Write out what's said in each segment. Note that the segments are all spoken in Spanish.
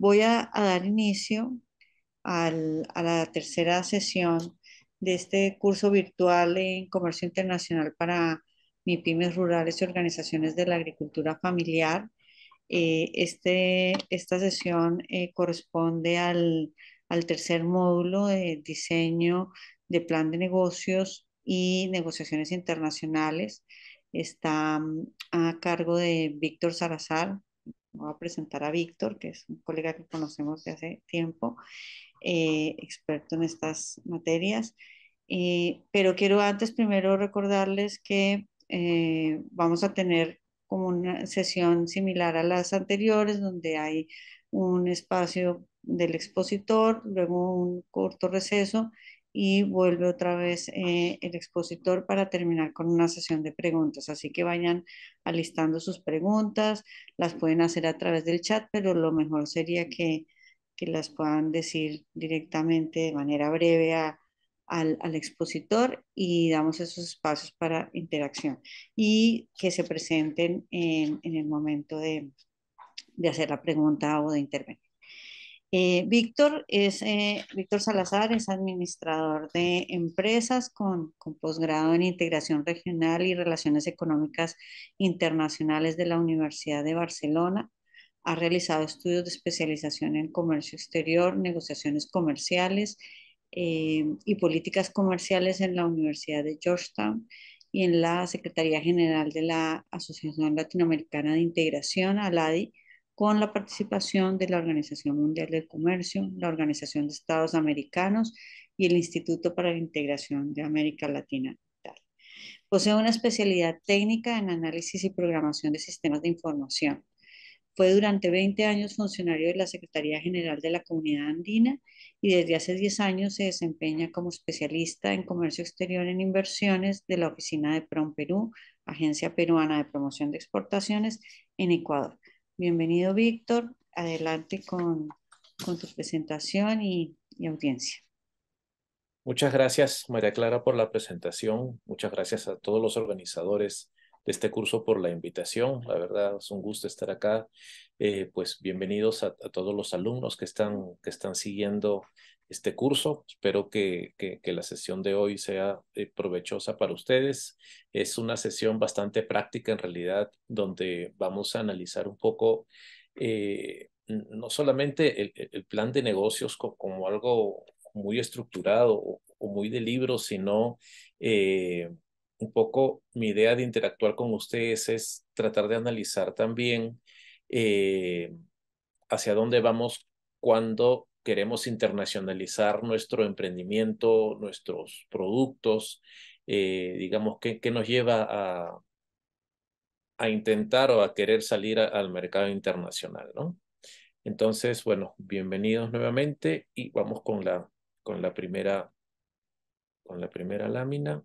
voy a, dar inicio a la tercera sesión de este curso virtual en comercio internacional para MIPIMES rurales y organizaciones de la agricultura familiar. Eh, este, esta sesión eh, corresponde al, al tercer módulo de diseño de plan de negocios y negociaciones internacionales. Está mm, a cargo de Víctor Salazar. Voy a presentar a Víctor, que es un colega que conocemos de hace tiempo, eh, experto en estas materias. Eh, pero quiero antes primero recordarles que eh, vamos a tener como una sesión similar a las anteriores, donde hay un espacio del expositor, luego un corto receso y vuelve otra vez eh, el expositor para terminar con una sesión de preguntas. Así que vayan alistando sus preguntas, las pueden hacer a través del chat, pero lo mejor sería que, que las puedan decir directamente de manera breve al, al, expositor y damos esos espacios para interacción y que se presenten en, en el momento de, de hacer la pregunta o de intervenir. Eh, Víctor es eh, Víctor Salazar es administrador de empresas con, con posgrado en integración regional y relaciones económicas internacionales de la Universidad de Barcelona. Ha realizado estudios de especialización en comercio exterior, negociaciones comerciales eh, y políticas comerciales en la Universidad de Georgetown y en la Secretaría General de la Asociación Latinoamericana de Integración, ALADI, con la participación de la Organización Mundial del Comercio, la Organización de Estados Americanos y el Instituto para la Integración de América Latina. Posee una especialidad técnica en análisis y programación de sistemas de información. Fue durante 20 años funcionario de la Secretaría General de la Comunidad Andina y desde hace 10 años se desempeña como especialista en comercio exterior en inversiones de la oficina de PROM Perú, Agencia Peruana de Promoción de Exportaciones en Ecuador. Bienvenido, Víctor. Adelante con, con tu presentación y, audiencia. Muchas gracias, María Clara, por la presentación. Muchas gracias a todos los organizadores de este curso por la invitación. La verdad es un gusto estar acá. Eh, pues bienvenidos a, a, todos los alumnos que están, que están siguiendo este curso. Espero que, que, la sesión de hoy sea eh, provechosa para ustedes. Es una sesión bastante práctica en realidad, donde vamos a analizar un poco eh, no solamente el, plan de negocios como, algo muy estructurado o, muy de libro, sino eh, un poco mi idea de interactuar con ustedes es tratar de analizar también hacia dónde vamos cuando queremos internacionalizar nuestro emprendimiento, nuestros productos, eh, digamos, ¿qué, ¿qué, nos lleva a, a intentar o a querer salir al mercado internacional, ¿no? Entonces, bueno, bienvenidos nuevamente y vamos con la, con la primera, con la primera lámina.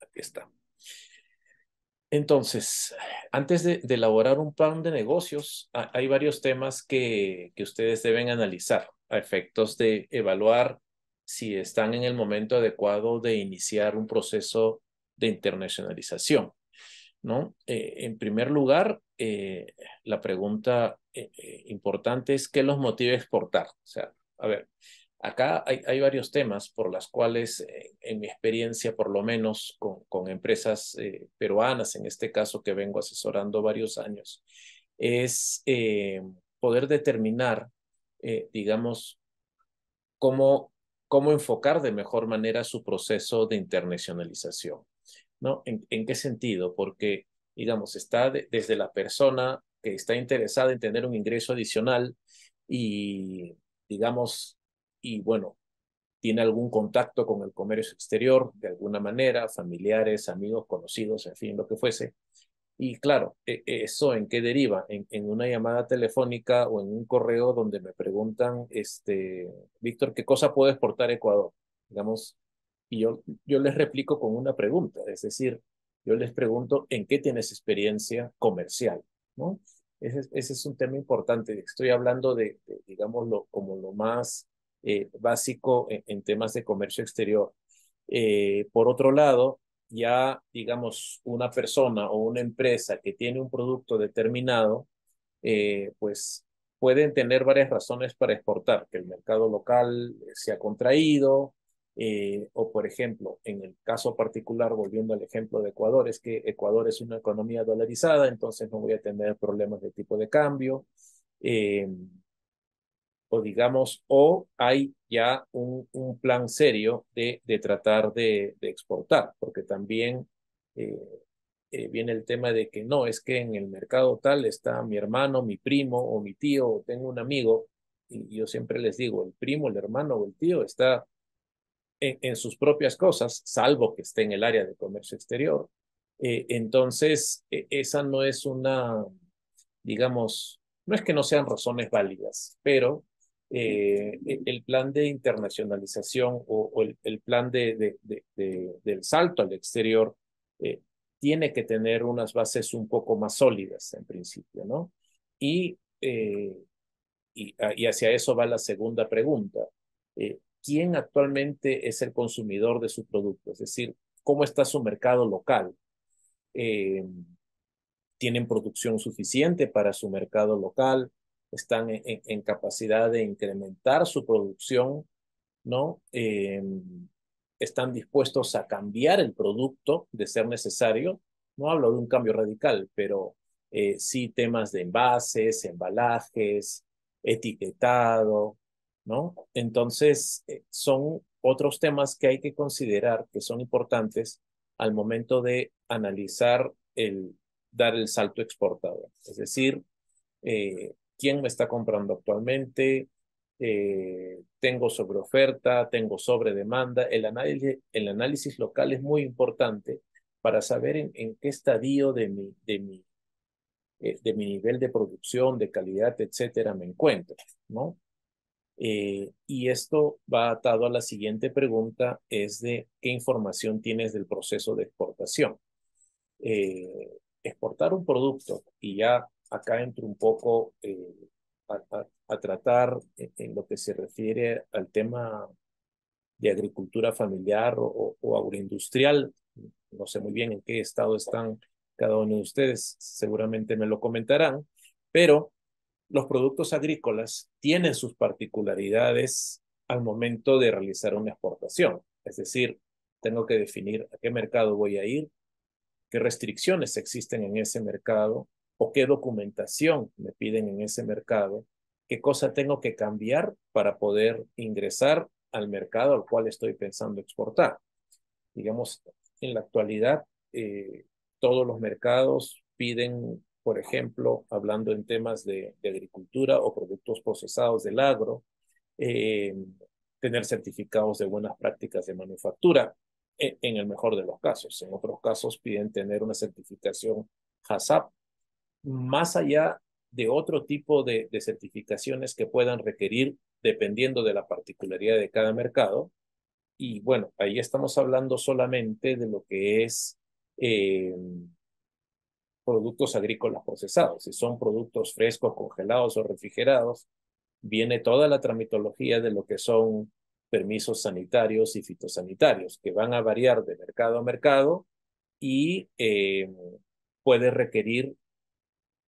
Aquí está. Entonces, antes de, de, elaborar un plan de negocios, hay varios temas que, que ustedes deben analizar a efectos de evaluar si están en el momento adecuado de iniciar un proceso de internacionalización. ¿no? Eh, en primer lugar, eh, la pregunta eh, importante es qué los motiva a exportar. O sea, a ver, acá hay, varios temas por las cuales, en mi experiencia, por lo menos con empresas peruanas, en este caso que vengo asesorando varios años, es poder determinar eh, digamos, cómo, cómo enfocar de mejor manera su proceso de internacionalización. ¿no? ¿En, qué sentido? Porque, digamos, está de, desde la persona que está interesada en tener un ingreso adicional y, digamos, y bueno, tiene algún contacto con el comercio exterior de alguna manera, familiares, amigos, conocidos, en fin, lo que fuese, y claro, e, ¿eso en qué deriva? En, una llamada telefónica o en un correo donde me preguntan, este, Víctor, ¿qué cosa puedo exportar Ecuador? Digamos, y yo, yo les replico con una pregunta, es decir, yo les pregunto, ¿en qué tienes experiencia comercial? ¿No? Ese, ese es un tema importante. Estoy hablando de, de digámoslo, como lo más eh, básico en, en, temas de comercio exterior. Eh, por otro lado, ya, digamos, una persona o una empresa que tiene un producto determinado, eh, pues pueden tener varias razones para exportar, que el mercado local se ha contraído, eh, o por ejemplo, en el caso particular, volviendo al ejemplo de Ecuador, es que Ecuador es una economía dolarizada, entonces no voy a tener problemas de tipo de cambio. Eh, o digamos, o hay ya un, un plan serio de, de tratar de, exportar, porque también eh, eh, viene el tema de que no, es que en el mercado tal está mi hermano, mi primo o mi tío, o tengo un amigo, y yo siempre les digo, el primo, el hermano o el tío está en, en sus propias cosas, salvo que esté en el área de comercio exterior. Eh, entonces, e, esa no es una, digamos, no es que no sean razones válidas, pero eh, el plan de internacionalización o, el, plan de, de, de, de, del salto al exterior eh, tiene que tener unas bases un poco más sólidas en principio, ¿no? Y, eh, y, y, hacia eso va la segunda pregunta. ¿Quién actualmente es el consumidor de su producto? Es decir, ¿cómo está su mercado local? ¿Tienen producción suficiente para su mercado local? ¿Están en, capacidad de incrementar su producción? ¿No? Eh, están dispuestos a cambiar el producto de ser necesario. No hablo de un cambio radical, pero eh, sí temas de envases, embalajes, etiquetado, ¿no? Entonces, eh, son otros temas que hay que considerar que son importantes al momento de analizar el dar el salto exportador. Es decir, eh, quién me está comprando actualmente, eh, tengo sobre oferta, tengo sobre demanda. El análisis, el análisis local es muy importante para saber en, en qué estadio de mi, de, mi, eh, de mi nivel de producción, de calidad, etcétera, me encuentro, ¿no? Eh, y esto va atado a la siguiente pregunta, es de qué información tienes del proceso de exportación. Eh, exportar un producto, y ya acá entro un poco eh, a, tratar en lo que se refiere al tema de agricultura familiar o, agroindustrial. No sé muy bien en qué estado están cada uno de ustedes, seguramente me lo comentarán, pero los productos agrícolas tienen sus particularidades al momento de realizar una exportación. Es decir, tengo que definir a qué mercado voy a ir, qué restricciones existen en ese mercado, o qué documentación me piden en ese mercado, qué cosa tengo que cambiar para poder ingresar al mercado al cual estoy pensando exportar. Digamos, en la actualidad, eh, todos los mercados piden, por ejemplo, hablando en temas de, de agricultura o productos procesados del agro, eh, tener certificados de buenas prácticas de manufactura, en, en el mejor de los casos. En otros casos piden tener una certificación HACCP más allá de otro tipo de, certificaciones que puedan requerir dependiendo de la particularidad de cada mercado. Y bueno, ahí estamos hablando solamente de lo que es eh, productos agrícolas procesados. Si son productos frescos, congelados o refrigerados, viene toda la tramitología de lo que son permisos sanitarios y fitosanitarios, que van a variar de mercado a mercado y eh, puede requerir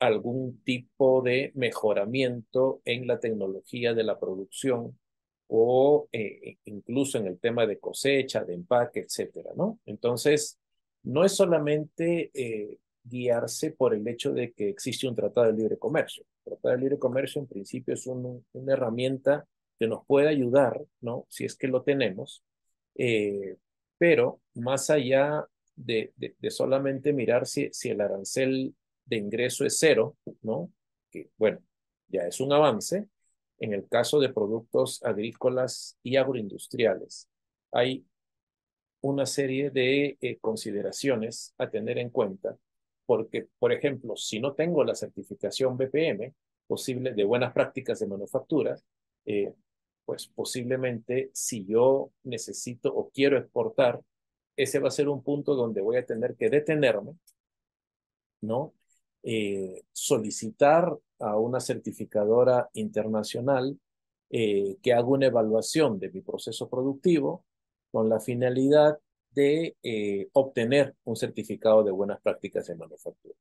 algún tipo de mejoramiento en la tecnología de la producción o eh, incluso en el tema de cosecha, de empaque, etcétera, ¿no? Entonces, no es solamente eh, guiarse por el hecho de que existe un tratado de libre comercio. El tratado de libre comercio en principio es un, una herramienta que nos puede ayudar, ¿no? Si es que lo tenemos, eh, pero más allá de, de, de solamente mirar si, si el arancel de ingreso es cero, ¿no? Que bueno, ya es un avance. En el caso de productos agrícolas y agroindustriales, hay una serie de eh, consideraciones a tener en cuenta, porque, por ejemplo, si no tengo la certificación BPM posible de buenas prácticas de manufactura, eh, pues posiblemente si yo necesito o quiero exportar, ese va a ser un punto donde voy a tener que detenerme, ¿no? Eh, solicitar a una certificadora internacional eh, que haga una evaluación de mi proceso productivo con la finalidad de eh, obtener un certificado de buenas prácticas de manufactura.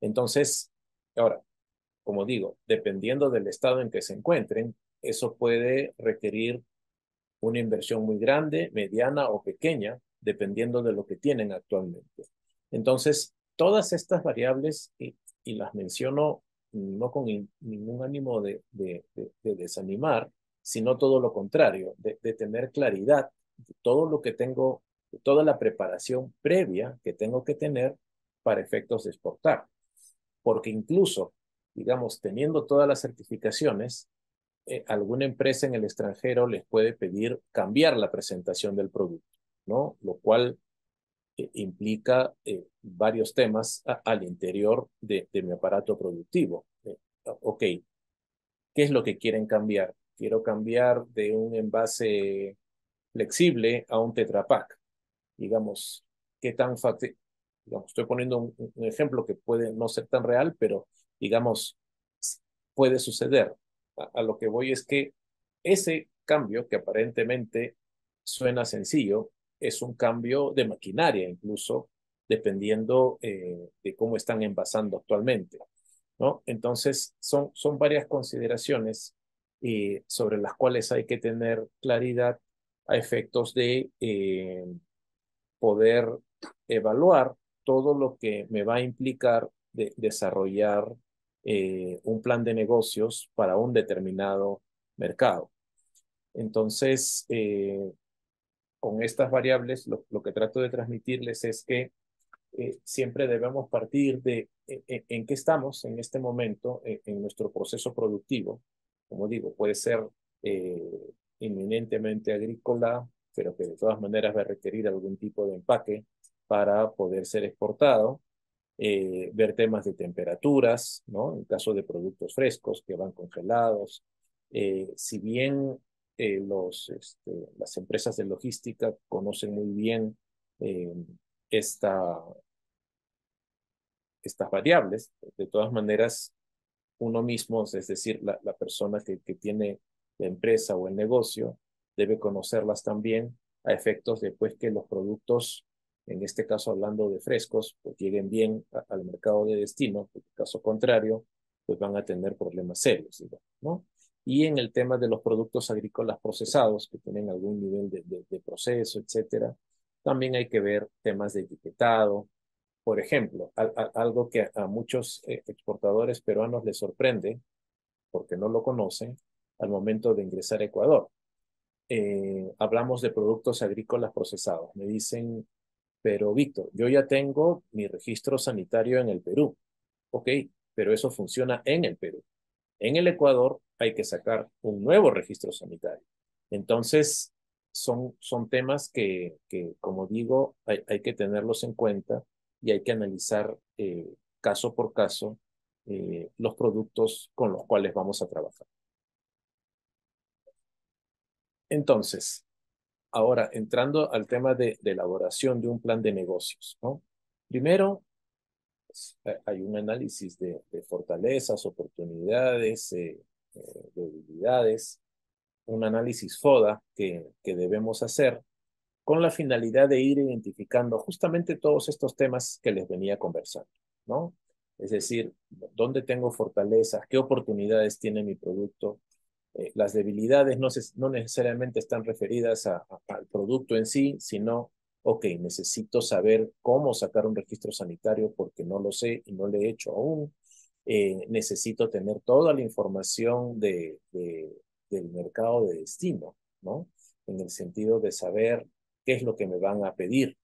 Entonces, ahora, como digo, dependiendo del estado en que se encuentren, eso puede requerir una inversión muy grande, mediana o pequeña, dependiendo de lo que tienen actualmente. Entonces, todas estas variables, y, las menciono no con ningún ánimo de, desanimar, sino todo lo contrario, de, tener claridad de todo lo que tengo, de toda la preparación previa que tengo que tener para efectos de exportar. Porque incluso, digamos, teniendo todas las certificaciones, eh, alguna empresa en el extranjero les puede pedir cambiar la presentación del producto, ¿no? Lo cual eh, implica eh, varios temas al interior de, mi aparato productivo. ok, ¿qué es lo que quieren cambiar? Quiero cambiar de un envase flexible a un Tetra Pak. Digamos, ¿qué tan fácil? Digamos, estoy poniendo un ejemplo que puede no ser tan real, pero digamos, puede suceder a, lo que voy es que ese cambio, que aparentemente suena sencillo, es un cambio de maquinaria, incluso dependiendo eh, de cómo están envasando actualmente. ¿no? Entonces, son, son varias consideraciones sobre las cuales hay que tener claridad a efectos de eh, poder evaluar todo lo que me va a implicar de desarrollar eh, un plan de negocios para un determinado mercado. Entonces, con estas variables, lo, que trato de transmitirles es que eh, siempre debemos partir de en, qué estamos en este momento en nuestro proceso productivo. Como digo, puede ser inminentemente agrícola, pero que de todas maneras va a requerir algún tipo de empaque para poder ser exportado. Eh, ver temas de temperaturas, ¿no? En caso de productos frescos que van congelados. Eh, si bien eh, este, las empresas de logística conocen muy bien esta, estas variables, de todas maneras, uno mismo, es decir, la, persona que, que tiene la empresa o el negocio, debe conocerlas también a efectos de pues, que los productos en este caso hablando de frescos, pues lleguen bien al mercado de destino, porque caso contrario, pues van a tener problemas serios, ¿no? Y en el tema de los productos agrícolas procesados, que tienen algún nivel de, de, proceso, etcétera, también hay que ver temas de etiquetado. Por ejemplo, algo que a, muchos eh, exportadores peruanos les sorprende, porque no lo conocen, al momento de ingresar a Ecuador. Eh, hablamos de productos agrícolas procesados. Me dicen, pero Víctor, yo ya tengo mi registro sanitario en el Perú. Ok, pero eso funciona en el Perú. En el Ecuador hay que sacar un nuevo registro sanitario. Entonces, son, son temas que, que como digo, hay, hay, que tenerlos en cuenta y hay que analizar eh, caso por caso eh, los productos con los cuales vamos a trabajar. Entonces, Ahora, entrando al tema de, elaboración de un plan de negocios, ¿no? Primero, hay un análisis de, fortalezas, oportunidades, eh, eh, debilidades, un análisis FODA que, debemos hacer con la finalidad de ir identificando justamente todos estos temas que les venía conversando, ¿no? Es decir, dónde tengo fortalezas, qué oportunidades tiene mi producto, eh, las debilidades no, no necesariamente están referidas al producto en sí, sino, ok, necesito saber cómo sacar un registro sanitario porque no lo sé y no lo he hecho aún. Eh, necesito tener toda la información de, del mercado de destino, ¿no? En el sentido de saber qué es lo que me van a pedir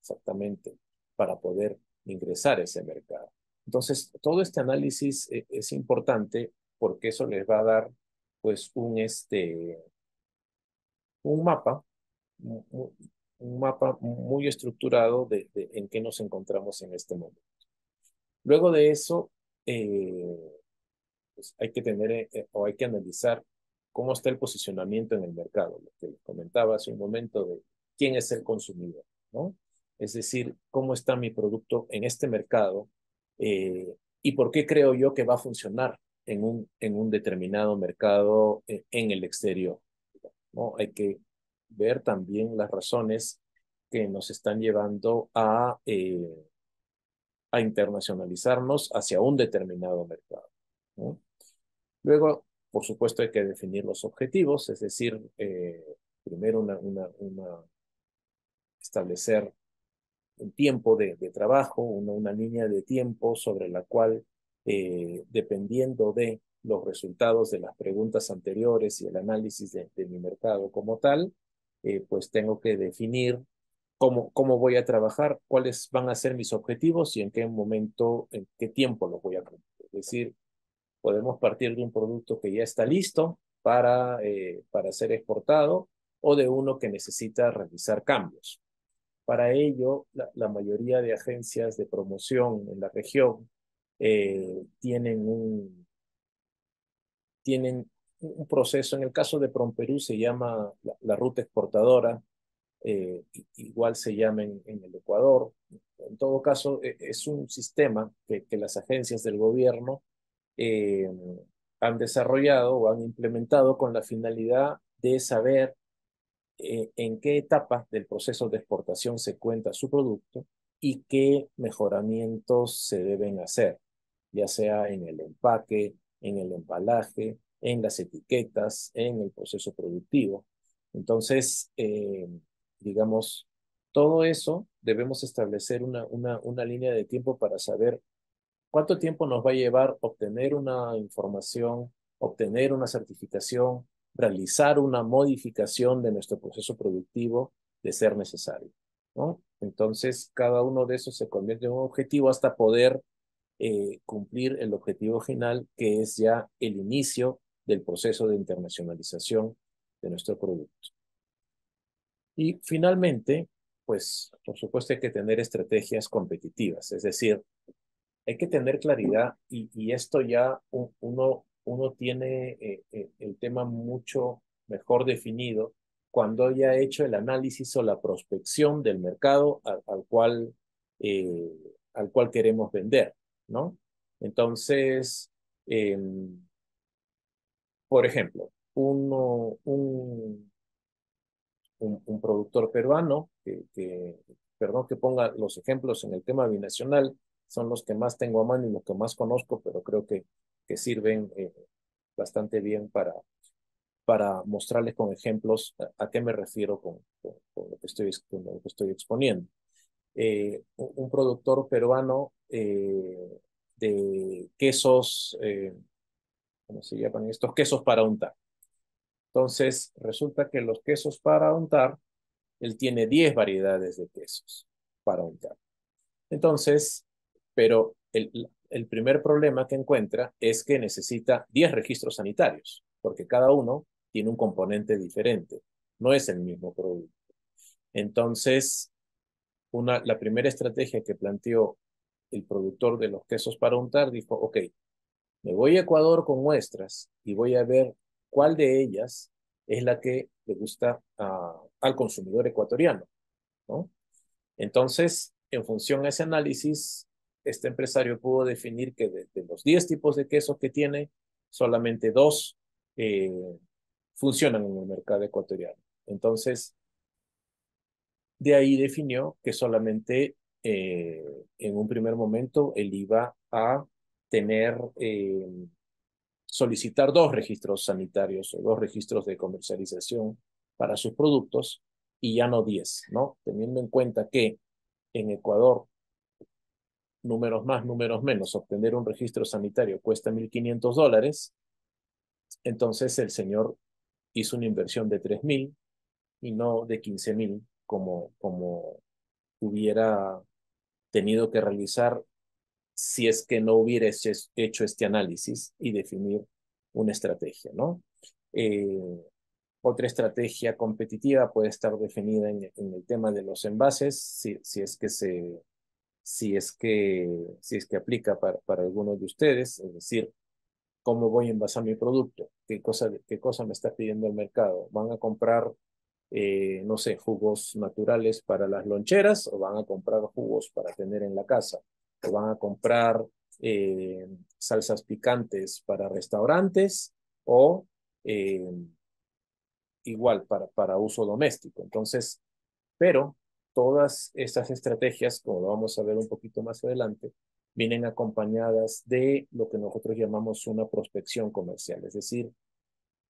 exactamente para poder ingresar a ese mercado. Entonces, todo este análisis eh, es importante porque eso les va a dar pues un, este, un mapa, un mapa muy estructurado de, en qué nos encontramos en este momento. Luego de eso, eh, pues hay que tener eh, o hay que analizar cómo está el posicionamiento en el mercado, lo que comentaba hace un momento de quién es el consumidor, ¿no? Es decir, cómo está mi producto en este mercado eh, y por qué creo yo que va a funcionar en un, en un determinado mercado eh, en el exterior. ¿no? Hay que ver también las razones que nos están llevando a, eh, a internacionalizarnos hacia un determinado mercado. Luego, por supuesto, hay que definir los objetivos, es decir, eh, primero una, una, establecer un tiempo de, de trabajo, una, una, línea de tiempo sobre la cual, eh, dependiendo de los resultados de las preguntas anteriores y el análisis de, de mi mercado como tal, eh, pues tengo que definir cómo, cómo voy a trabajar, cuáles van a ser mis objetivos y en qué momento, en qué tiempo los voy a cumplir. Es decir, podemos partir de un producto que ya está listo para, eh, para ser exportado o de uno que necesita realizar cambios. Para ello, la, mayoría de agencias de promoción en la región eh, tienen, un, tienen un proceso. En el caso de Promperú se llama la, ruta exportadora, eh, igual se llama en, en, el Ecuador. En todo caso, e, es un sistema que, que las agencias del gobierno eh, han desarrollado o han implementado con la finalidad de saber eh, en qué etapa del proceso de exportación se cuenta su producto y qué mejoramientos se deben hacer, ya sea en el empaque, en el embalaje, en las etiquetas, en el proceso productivo. Entonces, eh, digamos, todo eso debemos establecer una, una, una línea de tiempo para saber ¿Cuánto tiempo nos va a llevar obtener una información, obtener una certificación, realizar una modificación de nuestro proceso productivo de ser necesario? ¿no? Entonces, cada uno de esos se convierte en un objetivo hasta poder eh, cumplir el objetivo final, que es ya el inicio del proceso de internacionalización de nuestro producto. Y finalmente, pues, por supuesto hay que tener estrategias competitivas, es decir, hay que tener claridad y, y esto ya uno, uno tiene eh, eh, el tema mucho mejor definido cuando haya hecho el análisis o la prospección del mercado al, al cual, eh, al cual queremos vender, ¿no? Entonces, eh, por ejemplo, un, un, un, productor peruano, que, que, perdón que ponga los ejemplos en el tema binacional, son los que más tengo a mano y los que más conozco, pero creo que, que sirven eh, bastante bien para, para mostrarles con ejemplos a, qué me refiero con, lo que estoy, con lo que estoy exponiendo. Eh, un productor peruano eh, de quesos, ¿cómo se llaman estos? Quesos para untar. Entonces, resulta que los quesos para untar, él tiene 10 variedades de quesos para untar. Entonces, pero el, el primer problema que encuentra es que necesita 10 registros sanitarios, porque cada uno tiene un componente diferente, no es el mismo producto. Entonces, una, la primera estrategia que planteó el productor de los quesos para untar dijo, ok, me voy a Ecuador con muestras y voy a ver cuál de ellas es la que le gusta al consumidor ecuatoriano. ¿no? Entonces, en función a ese análisis, este empresario pudo definir que de, de los 10 tipos de quesos que tiene, solamente dos eh, funcionan en el mercado ecuatoriano. Entonces, de ahí definió que solamente eh, en un primer momento él iba a tener, eh, solicitar dos registros sanitarios o dos registros de comercialización para sus productos y ya no 10, ¿no? Teniendo en cuenta que en Ecuador números más, números menos, obtener un registro sanitario cuesta 1.500 dólares, entonces el señor hizo una inversión de 3.000 y no de 15.000 como, como hubiera tenido que realizar si es que no hubiera hecho este análisis y definir una estrategia, ¿no? Eh, otra estrategia competitiva puede estar definida en, el tema de los envases, si, si es que se si es que, si es que aplica para, para algunos de ustedes, es decir, cómo voy a envasar mi producto, qué cosa, qué cosa me está pidiendo el mercado. ¿Van a comprar, eh, no sé, jugos naturales para las loncheras o van a comprar jugos para tener en la casa? ¿O van a comprar eh, salsas picantes para restaurantes o eh, igual para, para uso doméstico? Entonces, pero todas estas estrategias, como lo vamos a ver un poquito más adelante, vienen acompañadas de lo que nosotros llamamos una prospección comercial, es decir,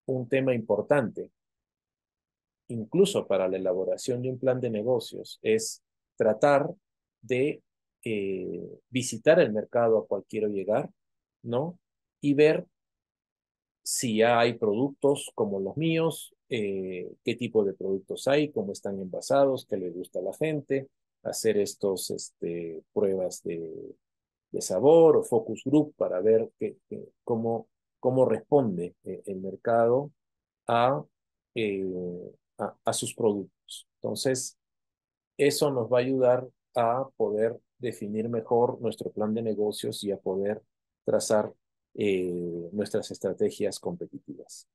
un tema importante, incluso para la elaboración de un plan de negocios, es tratar de eh, visitar el mercado a cual quiero llegar, ¿no? Y ver si hay productos como los míos, eh, qué tipo de productos hay, cómo están envasados, qué le gusta a la gente, hacer estos este, pruebas de, de sabor o focus group para ver cómo, cómo responde eh, el mercado a, a, a sus productos. Entonces, eso nos va a ayudar a poder definir mejor nuestro plan de negocios y a poder trazar eh, nuestras estrategias competitivas.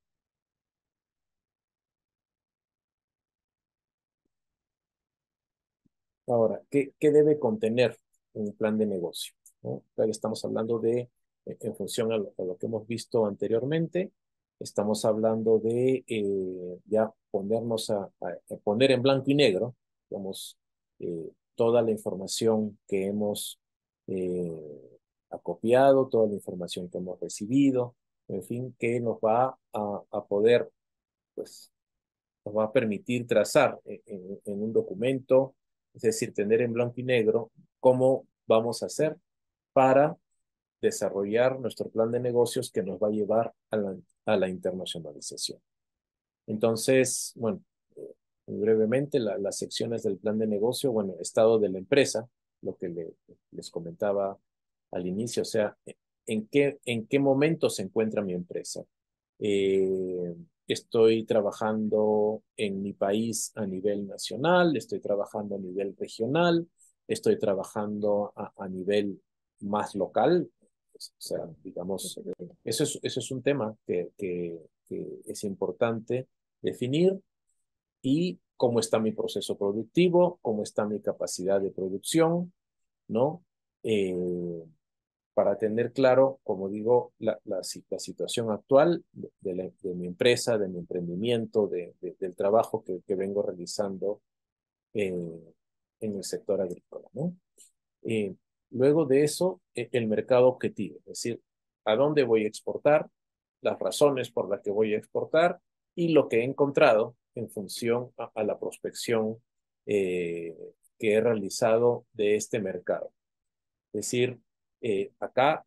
Ahora, ¿qué, debe contener un plan de negocio? Estamos hablando de, en función a lo, que hemos visto anteriormente, estamos hablando de eh, ya ponernos a, poner en blanco y negro, digamos, eh, toda la información que hemos eh, acopiado, toda la información que hemos recibido, en fin, que nos va a, poder, pues, nos va a permitir trazar en, un documento, es decir, tener en blanco y negro cómo vamos a hacer para desarrollar nuestro plan de negocios que nos va a llevar a la, a la internacionalización. Entonces, bueno, brevemente las secciones del plan de negocio, bueno, estado de la empresa, lo que les comentaba al inicio, o sea, ¿en qué, en qué momento se encuentra mi empresa? Eh, estoy trabajando en mi país a nivel nacional, estoy trabajando a nivel regional, estoy trabajando a, nivel más local, o sea, digamos, eso es, eso es un tema que, que, que es importante definir y cómo está mi proceso productivo, cómo está mi capacidad de producción, ¿no? Eh, para tener claro, como digo, la, la, situación actual de, mi empresa, de mi emprendimiento, de, del trabajo que, vengo realizando en el sector agrícola, ¿no? Eh, luego de eso, e, el mercado objetivo, es decir, a dónde voy a exportar, las razones por las que voy a exportar y lo que he encontrado en función a, la prospección eh, que he realizado de este mercado. Es decir, eh, acá,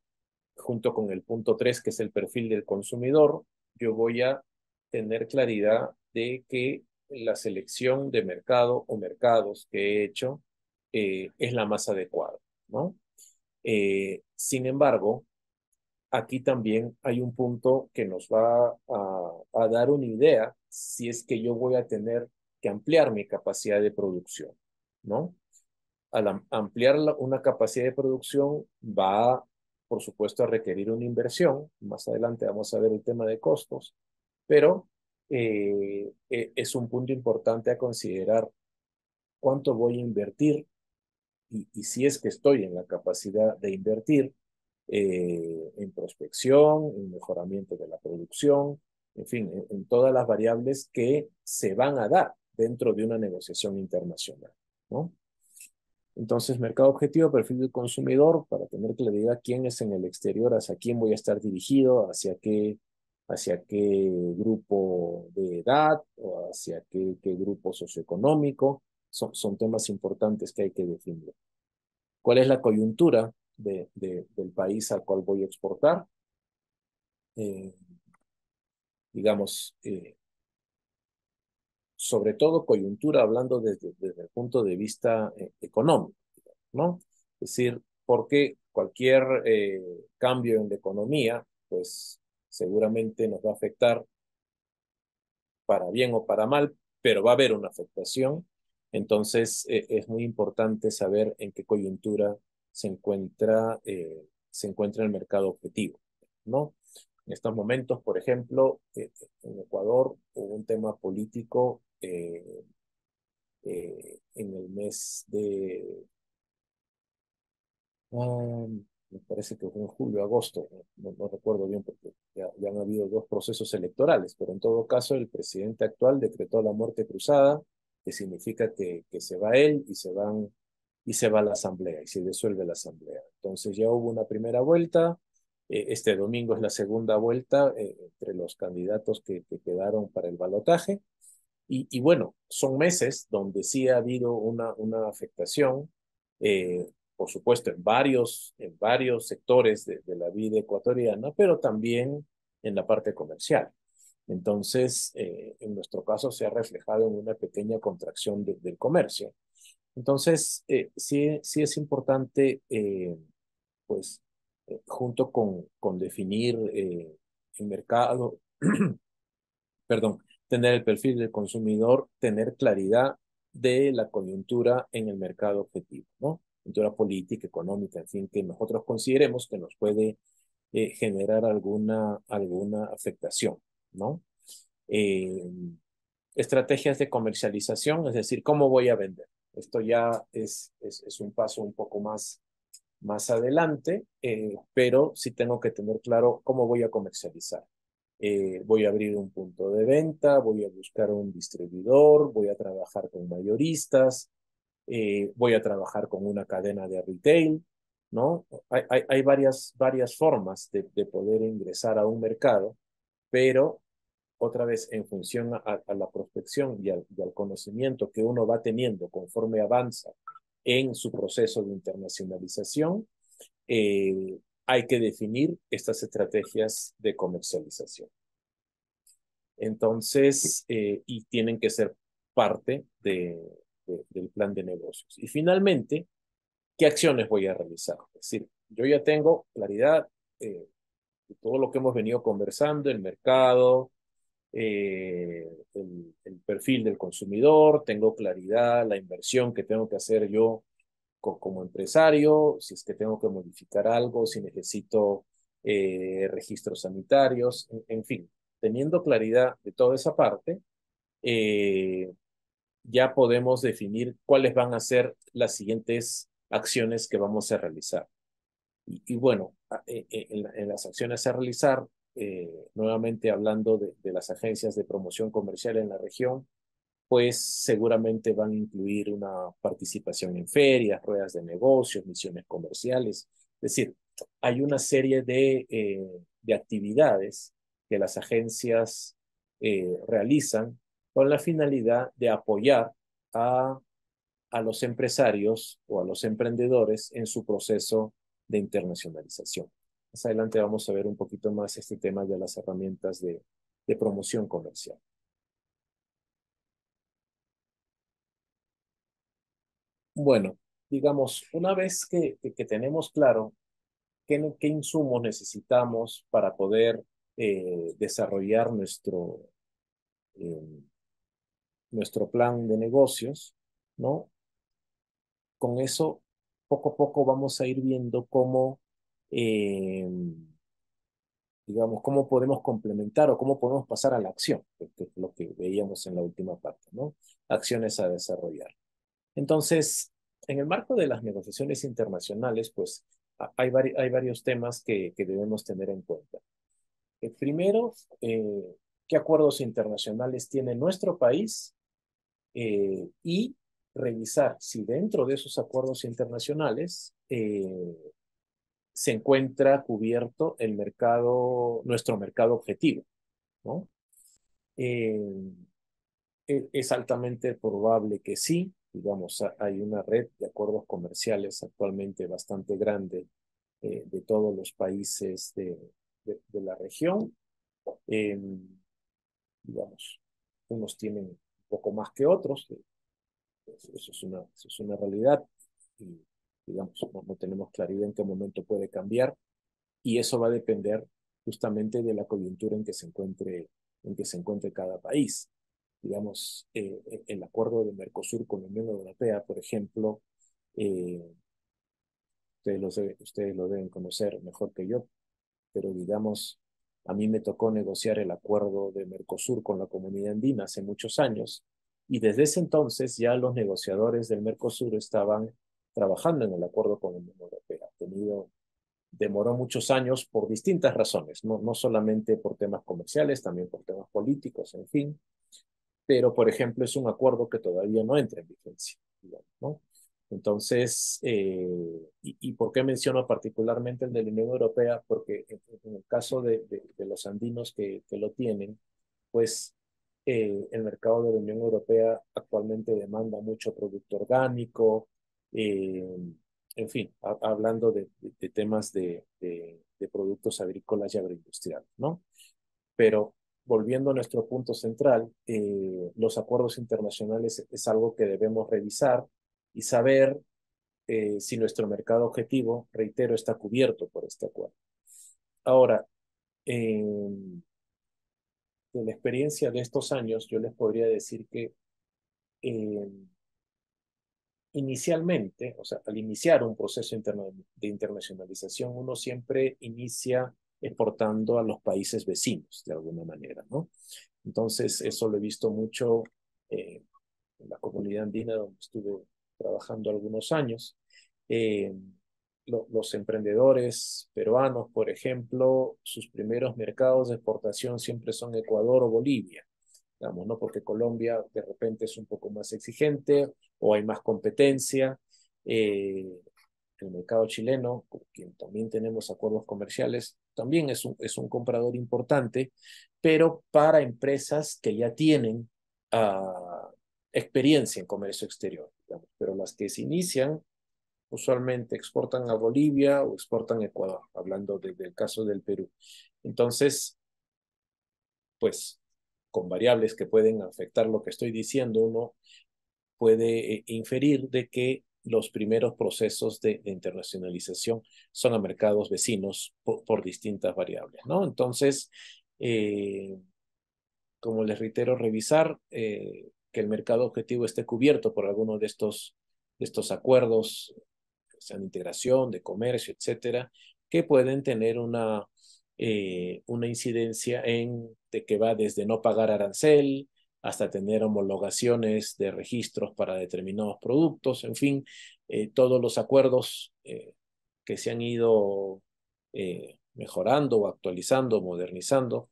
junto con el punto 3, que es el perfil del consumidor, yo voy a tener claridad de que la selección de mercado o mercados que he hecho eh, es la más adecuada, ¿no? sin embargo, aquí también hay un punto que nos va a, dar una idea si es que yo voy a tener que ampliar mi capacidad de producción, ¿no? Al ampliar una capacidad de producción va, por supuesto, a requerir una inversión. Más adelante vamos a ver el tema de costos, pero eh, e, es un punto importante a considerar cuánto voy a invertir y, y si es que estoy en la capacidad de invertir, eh, en prospección, en mejoramiento de la producción, en fin, en, todas las variables que se van a dar dentro de una negociación internacional, ¿no? Entonces, mercado objetivo, perfil del consumidor, para tener claridad quién es en el exterior, hacia quién voy a estar dirigido, hacia qué, hacia qué grupo de edad o hacia qué, grupo socioeconómico. Son temas importantes que hay que definir. ¿Cuál es la coyuntura de, del país al cual voy a exportar. Eh, digamos, eh, sobre todo coyuntura hablando desde, desde el punto de vista eh, económico, ¿no? Es decir, porque cualquier cambio en la economía, pues seguramente nos va a afectar para bien o para mal, pero va a haber una afectación. Entonces, es muy importante saber en qué coyuntura se encuentra, eh, se encuentra el mercado objetivo, ¿no? En estos momentos, por ejemplo, eh, en Ecuador hubo un tema político eh, en el mes de, ah, me parece que fue en julio, agosto, no, recuerdo bien porque ya, han habido dos procesos electorales, pero en todo caso el presidente actual decretó la muerte cruzada, que significa que, que se va él y se van y se va a la asamblea y se disuelve la asamblea. Entonces ya hubo una primera vuelta, eh, este domingo es la segunda vuelta eh, entre los candidatos que, quedaron para el balotaje. Y, bueno, son meses donde sí ha habido una, una afectación, eh, por supuesto, en varios, en varios sectores de, la vida ecuatoriana, pero también en la parte comercial. Entonces, en nuestro caso se ha reflejado en una pequeña contracción del comercio. Entonces, sí, sí es importante, pues, eh, junto con, con definir eh, el mercado, perdón, tener el perfil del consumidor, tener claridad de la coyuntura en el mercado objetivo, ¿no? Coyuntura política, económica, en fin, que nosotros consideremos que nos puede eh, generar alguna, alguna afectación, ¿no? estrategias de comercialización, es decir, ¿cómo voy a vender? Esto ya es, es, es un paso un poco más más adelante, eh, pero sí tengo que tener claro cómo voy a comercializar. Eh, voy a abrir un punto de venta, voy a buscar un distribuidor, voy a trabajar con mayoristas, eh, voy a trabajar con una cadena de retail, ¿no? Hay, hay, hay varias, varias formas de, de, poder ingresar a un mercado, pero otra vez en función a, a la prospección y al, y al, conocimiento que uno va teniendo conforme avanza en su proceso de internacionalización, eh, hay que definir estas estrategias de comercialización. Entonces, eh, y tienen que ser parte de, del plan de negocios. Y finalmente, ¿qué acciones voy a realizar? Es decir, yo ya tengo claridad eh, de todo lo que hemos venido conversando, el mercado, eh, el, perfil del consumidor, tengo claridad, la inversión que tengo que hacer yo como empresario, si es que tengo que modificar algo, si necesito eh, registros sanitarios, en, fin, teniendo claridad de toda esa parte, eh, ya podemos definir cuáles van a ser las siguientes acciones que vamos a realizar. Y, bueno, en, en, las acciones a realizar eh, nuevamente hablando de, las agencias de promoción comercial en la región, pues seguramente van a incluir una participación en ferias, ruedas de negocios, misiones comerciales. Es decir, hay una serie de, eh, de actividades que las agencias eh, realizan con la finalidad de apoyar a, a los empresarios o a los emprendedores en su proceso de internacionalización. Más adelante vamos a ver un poquito más este tema de las herramientas de, promoción comercial. Bueno, digamos, una vez que, que, tenemos claro qué, qué, insumos necesitamos para poder eh, desarrollar nuestro, eh, nuestro plan de negocios, ¿no? Con eso, poco a poco vamos a ir viendo cómo eh, digamos, cómo podemos complementar o cómo podemos pasar a la acción, que es lo que veíamos en la última parte, ¿no? Acciones a desarrollar. Entonces, en el marco de las negociaciones internacionales, pues hay, hay varios temas que, que, debemos tener en cuenta. El primero, eh, qué acuerdos internacionales tiene nuestro país eh, y revisar si dentro de esos acuerdos internacionales eh, se encuentra cubierto el mercado, nuestro mercado objetivo, ¿no? Eh, e, es altamente probable que sí, digamos, hay una red de acuerdos comerciales actualmente bastante grande eh, de todos los países de, de, la región. Em, digamos, unos tienen poco más que otros, eso es una, eso es una realidad. Digamos, no, tenemos claridad en qué momento puede cambiar y eso va a depender justamente de la coyuntura en que se encuentre, en que se encuentre cada país. Digamos, eh, el acuerdo de Mercosur con la Unión Europea, por ejemplo, eh, ustedes, lo ustedes lo deben conocer mejor que yo, pero digamos, a mí me tocó negociar el acuerdo de Mercosur con la comunidad andina hace muchos años y desde ese entonces ya los negociadores del Mercosur estaban trabajando en el acuerdo con la Unión Europea. Tenido, demoró muchos años por distintas razones, no, no solamente por temas comerciales, también por temas políticos, en fin. Pero, por ejemplo, es un acuerdo que todavía no entra en vigencia. ¿no? Entonces, eh, y, por qué menciono particularmente el de la Unión Europea? Porque en, el caso de, de, los andinos que, que, lo tienen, pues eh, el mercado de la Unión Europea actualmente demanda mucho producto orgánico, eh, en fin, hablando de, temas de, productos agrícolas y agroindustriales, ¿no? Pero volviendo a nuestro punto central, eh, los acuerdos internacionales es algo que debemos revisar y saber eh, si nuestro mercado objetivo, reitero, está cubierto por este acuerdo. Ahora, de la experiencia de estos años, yo les podría decir que inicialmente, o sea, al iniciar un proceso de internacionalización, uno siempre inicia exportando a los países vecinos, de alguna manera, ¿no? Entonces, eso lo he visto mucho eh, en la comunidad andina, donde estuve trabajando algunos años. Eh, los emprendedores peruanos, por ejemplo, sus primeros mercados de exportación siempre son Ecuador o Bolivia digamos, ¿no? Porque Colombia de repente es un poco más exigente o hay más competencia. Eh, el mercado chileno, con quien también tenemos acuerdos comerciales, también es un, es un comprador importante, pero para empresas que ya tienen uh, experiencia en comercio exterior, pero las que se inician usualmente exportan a Bolivia o exportan a Ecuador, hablando del caso del Perú. Entonces, pues con variables que pueden afectar lo que estoy diciendo, uno puede eh, inferir de que los primeros procesos de, internacionalización son a mercados vecinos por, distintas variables, ¿no? Entonces, eh, como les reitero, revisar eh, que el mercado objetivo esté cubierto por alguno de estos, de estos acuerdos, sean de integración, de comercio, etcétera, que pueden tener una una incidencia en de que va desde no pagar arancel hasta tener homologaciones de registros para determinados productos, en fin, eh, todos los acuerdos eh, que se han ido mejorando o actualizando, modernizando,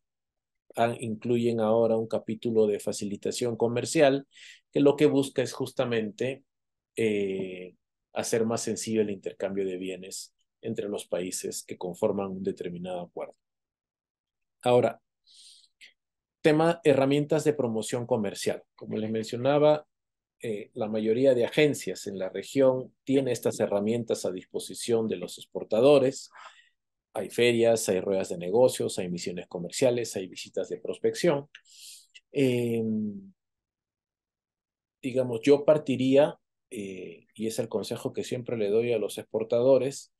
incluyen ahora un capítulo de facilitación comercial que lo que busca es justamente hacer más sencillo el intercambio de bienes entre los países que conforman un determinado acuerdo. Ahora, tema herramientas de promoción comercial. Como les mencionaba, eh, la mayoría de agencias en la región tiene estas herramientas a disposición de los exportadores. Hay ferias, hay ruedas de negocios, hay misiones comerciales, hay visitas de prospección. Em, digamos, yo partiría, eh, y es el consejo que siempre le doy a los exportadores,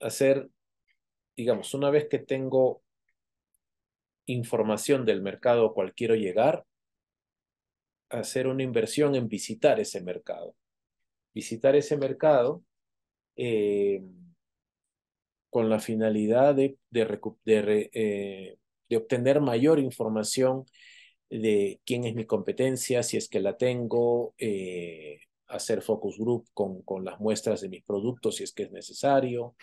hacer, digamos, una vez que tengo información del mercado al cual quiero llegar, hacer una inversión en visitar ese mercado. Visitar ese mercado eh, con la finalidad de, de, eh, de, obtener mayor información de quién es mi competencia, si es que la tengo, eh, hacer focus group con, con las muestras de mis productos si es que es necesario,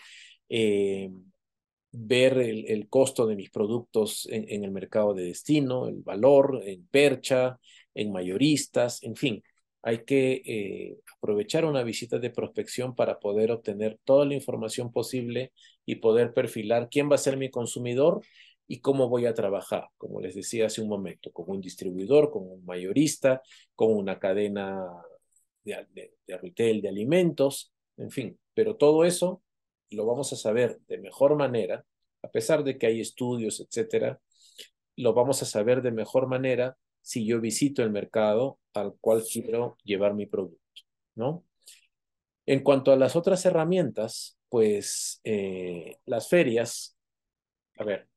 ver el, costo de mis productos en, el mercado de destino, el valor en percha, en mayoristas, en fin. Hay que eh, aprovechar una visita de prospección para poder obtener toda la información posible y poder perfilar quién va a ser mi consumidor y cómo voy a trabajar, como les decía hace un momento, con un distribuidor, con un mayorista, con una cadena de, de, retail de alimentos, en fin, pero todo eso lo vamos a saber de mejor manera, a pesar de que hay estudios, etcétera, lo vamos a saber de mejor manera si yo visito el mercado al cual quiero llevar mi producto, ¿no? En cuanto a las otras herramientas, pues eh, las ferias, a ver,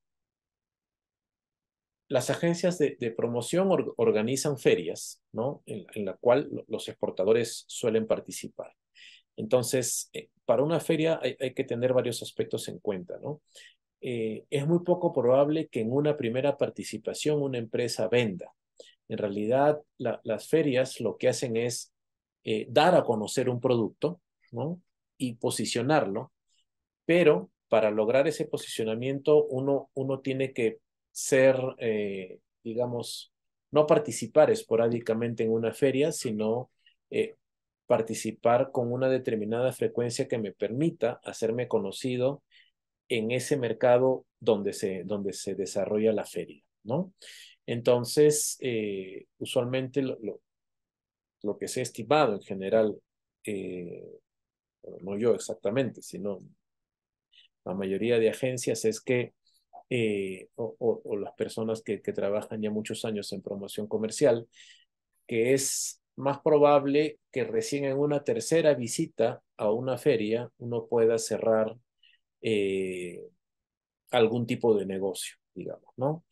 las agencias de, promoción organizan ferias, ¿no? En, la cual los exportadores suelen participar. Entonces, eh, para una feria hay, que tener varios aspectos en cuenta, ¿no? Eh, es muy poco probable que en una primera participación una empresa venda. En realidad, las ferias lo que hacen es eh, dar a conocer un producto, ¿no? Y posicionarlo, pero para lograr ese posicionamiento uno, uno tiene que ser, digamos, no participar esporádicamente en una feria, sino participar con una determinada frecuencia que me permita hacerme conocido en ese mercado donde se, donde se desarrolla la feria, ¿no? Entonces, eh, usualmente lo, lo, que se ha estimado en general, eh, no yo exactamente, sino la mayoría de agencias es que, eh, o, las personas que trabajan ya muchos años en promoción comercial, que es más probable que recién en una tercera visita a una feria uno pueda cerrar eh, algún tipo de negocio, digamos, ¿no?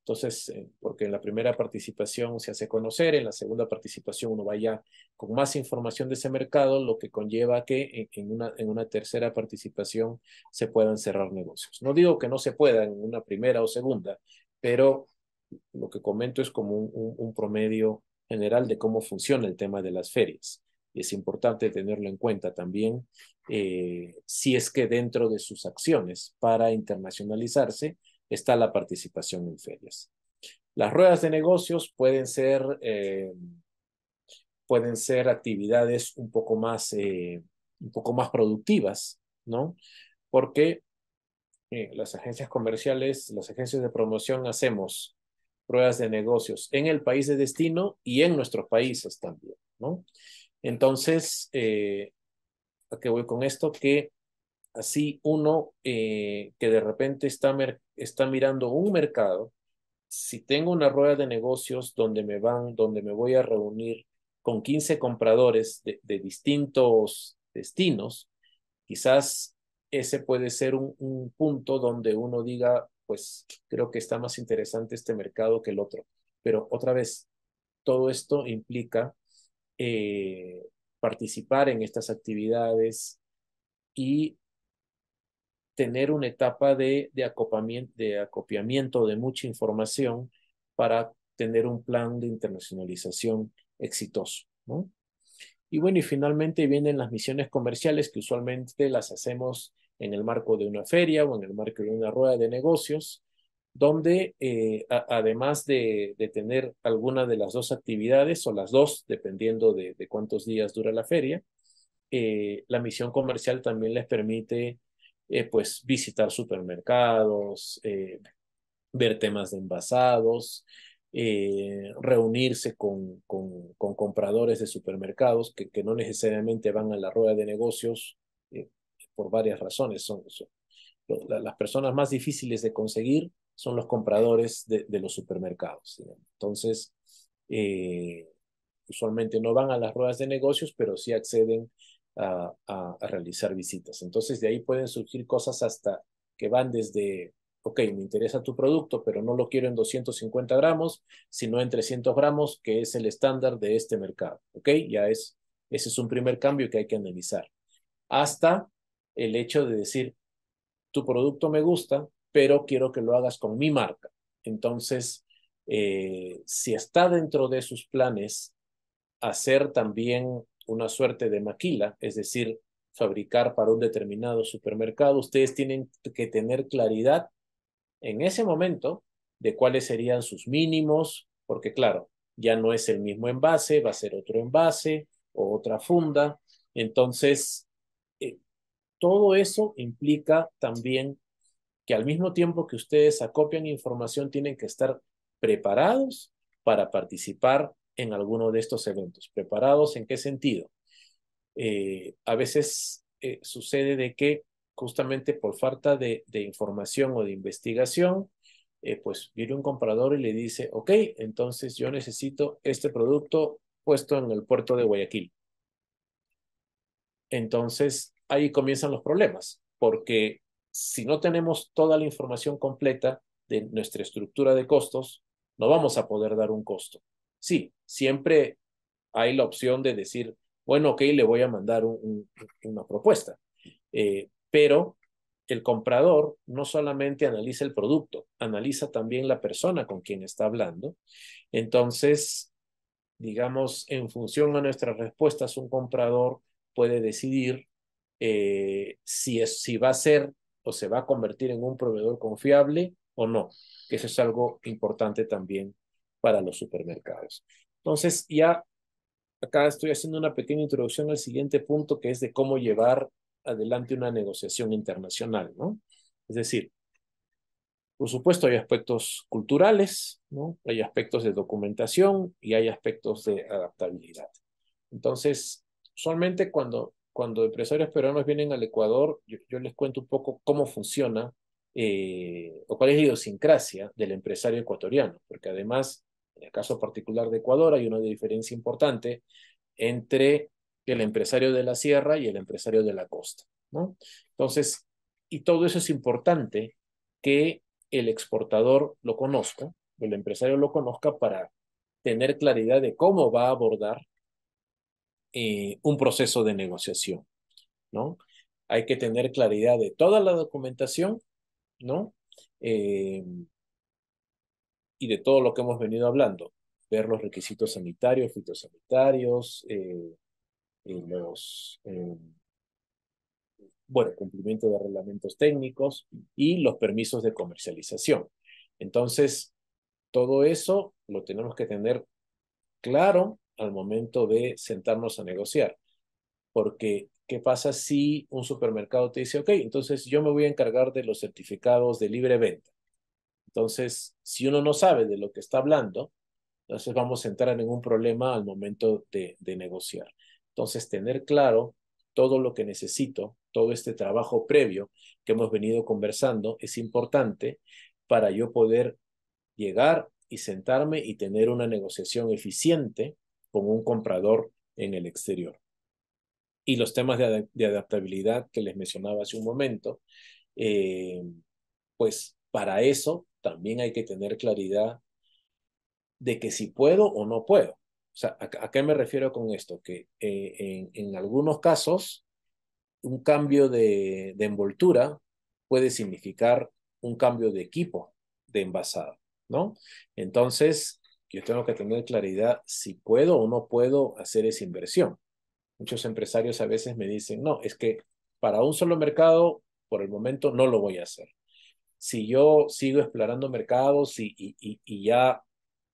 Entonces, eh, porque en la primera participación se hace conocer, en la segunda participación uno vaya con más información de ese mercado, lo que conlleva que en, una, en una tercera participación se puedan cerrar negocios. No digo que no se pueda en una primera o segunda, pero lo que comento es como un, un promedio general de cómo funciona el tema de las ferias. Y es importante tenerlo en cuenta también eh, si es que dentro de sus acciones para internacionalizarse está la participación en ferias. Las ruedas de negocios pueden ser, eh, pueden ser actividades un poco más, eh, un poco más productivas, ¿no? Porque las agencias comerciales, las agencias de promoción hacemos ruedas de negocios en el país de destino y en nuestros países también, ¿no? Entonces, eh, ¿a qué voy con esto? Que así uno eh, que de repente está, está mirando un mercado, si tengo una rueda de negocios donde me van, donde me voy a reunir con 15 compradores de, distintos destinos, quizás ese puede ser un, punto donde uno diga, pues creo que está más interesante este mercado que el otro. Pero otra vez, todo esto implica eh, participar en estas actividades y tener una etapa de, de, de acopiamiento de mucha información para tener un plan de internacionalización exitoso. ¿no? Y bueno, y finalmente vienen las misiones comerciales que usualmente las hacemos en el marco de una feria o en el marco de una rueda de negocios, donde eh, además de, tener alguna de las dos actividades o las dos, dependiendo de, cuántos días dura la feria, eh, la misión comercial también les permite eh, pues visitar supermercados, ver temas de envasados, reunirse con, con, con, compradores de supermercados que, que, no necesariamente van a la rueda de negocios por varias razones. Son, las personas más difíciles de conseguir son los compradores de, los supermercados. Entonces, eh, usualmente no van a las ruedas de negocios, pero sí acceden a, a, realizar visitas. Entonces, de ahí pueden surgir cosas hasta que van desde, ok, me interesa tu producto, pero no lo quiero en 250 gramos, sino en 300 gramos, que es el estándar de este mercado. Ok, ya es, ese es un primer cambio que hay que analizar. Hasta el hecho de decir, tu producto me gusta, pero quiero que lo hagas con mi marca. Entonces, eh, si está dentro de sus planes hacer también una suerte de maquila, es decir, fabricar para un determinado supermercado, ustedes tienen que tener claridad en ese momento de cuáles serían sus mínimos, porque claro, ya no es el mismo envase, va a ser otro envase o otra funda. Entonces, todo eso implica también que al mismo tiempo que ustedes acopian información, tienen que estar preparados para participar en alguno de estos eventos. ¿Preparados en qué sentido? Eh, a veces eh, sucede de que justamente por falta de, información o de investigación, eh, pues viene un comprador y le dice, ok, entonces yo necesito este producto puesto en el puerto de Guayaquil. Entonces, ahí comienzan los problemas, porque si no tenemos toda la información completa de nuestra estructura de costos, no vamos a poder dar un costo. Sí, siempre hay la opción de decir, bueno, ok, le voy a mandar una propuesta, eh, pero el comprador no solamente analiza el producto, analiza también la persona con quien está hablando. Entonces, digamos, en función a nuestras respuestas, un comprador puede decidir eh, si, es, si va a ser o se va a convertir en un proveedor confiable o no, eso es algo importante también para los supermercados. Entonces, ya acá estoy haciendo una pequeña introducción al siguiente punto, que es de cómo llevar adelante una negociación internacional, ¿no? Es decir, por supuesto hay aspectos culturales, ¿no? Hay aspectos de documentación y hay aspectos de adaptabilidad. Entonces, usualmente cuando, cuando empresarios peruanos vienen al Ecuador, yo, les cuento un poco cómo funciona eh, o cuál es la idiosincrasia del empresario ecuatoriano, porque además, en el caso particular de Ecuador, hay una diferencia importante entre el empresario de la sierra y el empresario de la costa, ¿no? Entonces, y todo eso es importante que el exportador lo conozca, el empresario lo conozca para tener claridad de cómo va a abordar eh, un proceso de negociación, ¿no? Hay que tener claridad de toda la documentación, ¿no? Eh, y de todo lo que hemos venido hablando, ver los requisitos sanitarios, fitosanitarios, eh, los, bueno, cumplimiento de reglamentos técnicos y los permisos de comercialización. Entonces, todo eso lo tenemos que tener claro al momento de sentarnos a negociar. Porque, ¿qué pasa si un supermercado te dice, ok, entonces yo me voy a encargar de los certificados de libre venta? Entonces, si uno no sabe de lo que está hablando, entonces vamos a entrar en un problema al momento de negociar. Entonces, tener claro todo lo que necesito, todo este trabajo previo que hemos venido conversando, es importante para yo poder llegar y sentarme y tener una negociación eficiente con un comprador en el exterior. Y los temas de, adaptabilidad que les mencionaba hace un momento, eh, pues para eso también hay que tener claridad de que si puedo o no puedo. O sea, ¿a, qué me refiero con esto? Que eh, en, algunos casos un cambio de, de envoltura puede significar un cambio de equipo de envasado, ¿no? Entonces, yo tengo que tener claridad si puedo o no puedo hacer esa inversión. Muchos empresarios a veces me dicen, no, es que para un solo mercado, por el momento, no lo voy a hacer. Si yo sigo explorando mercados y, y, y ya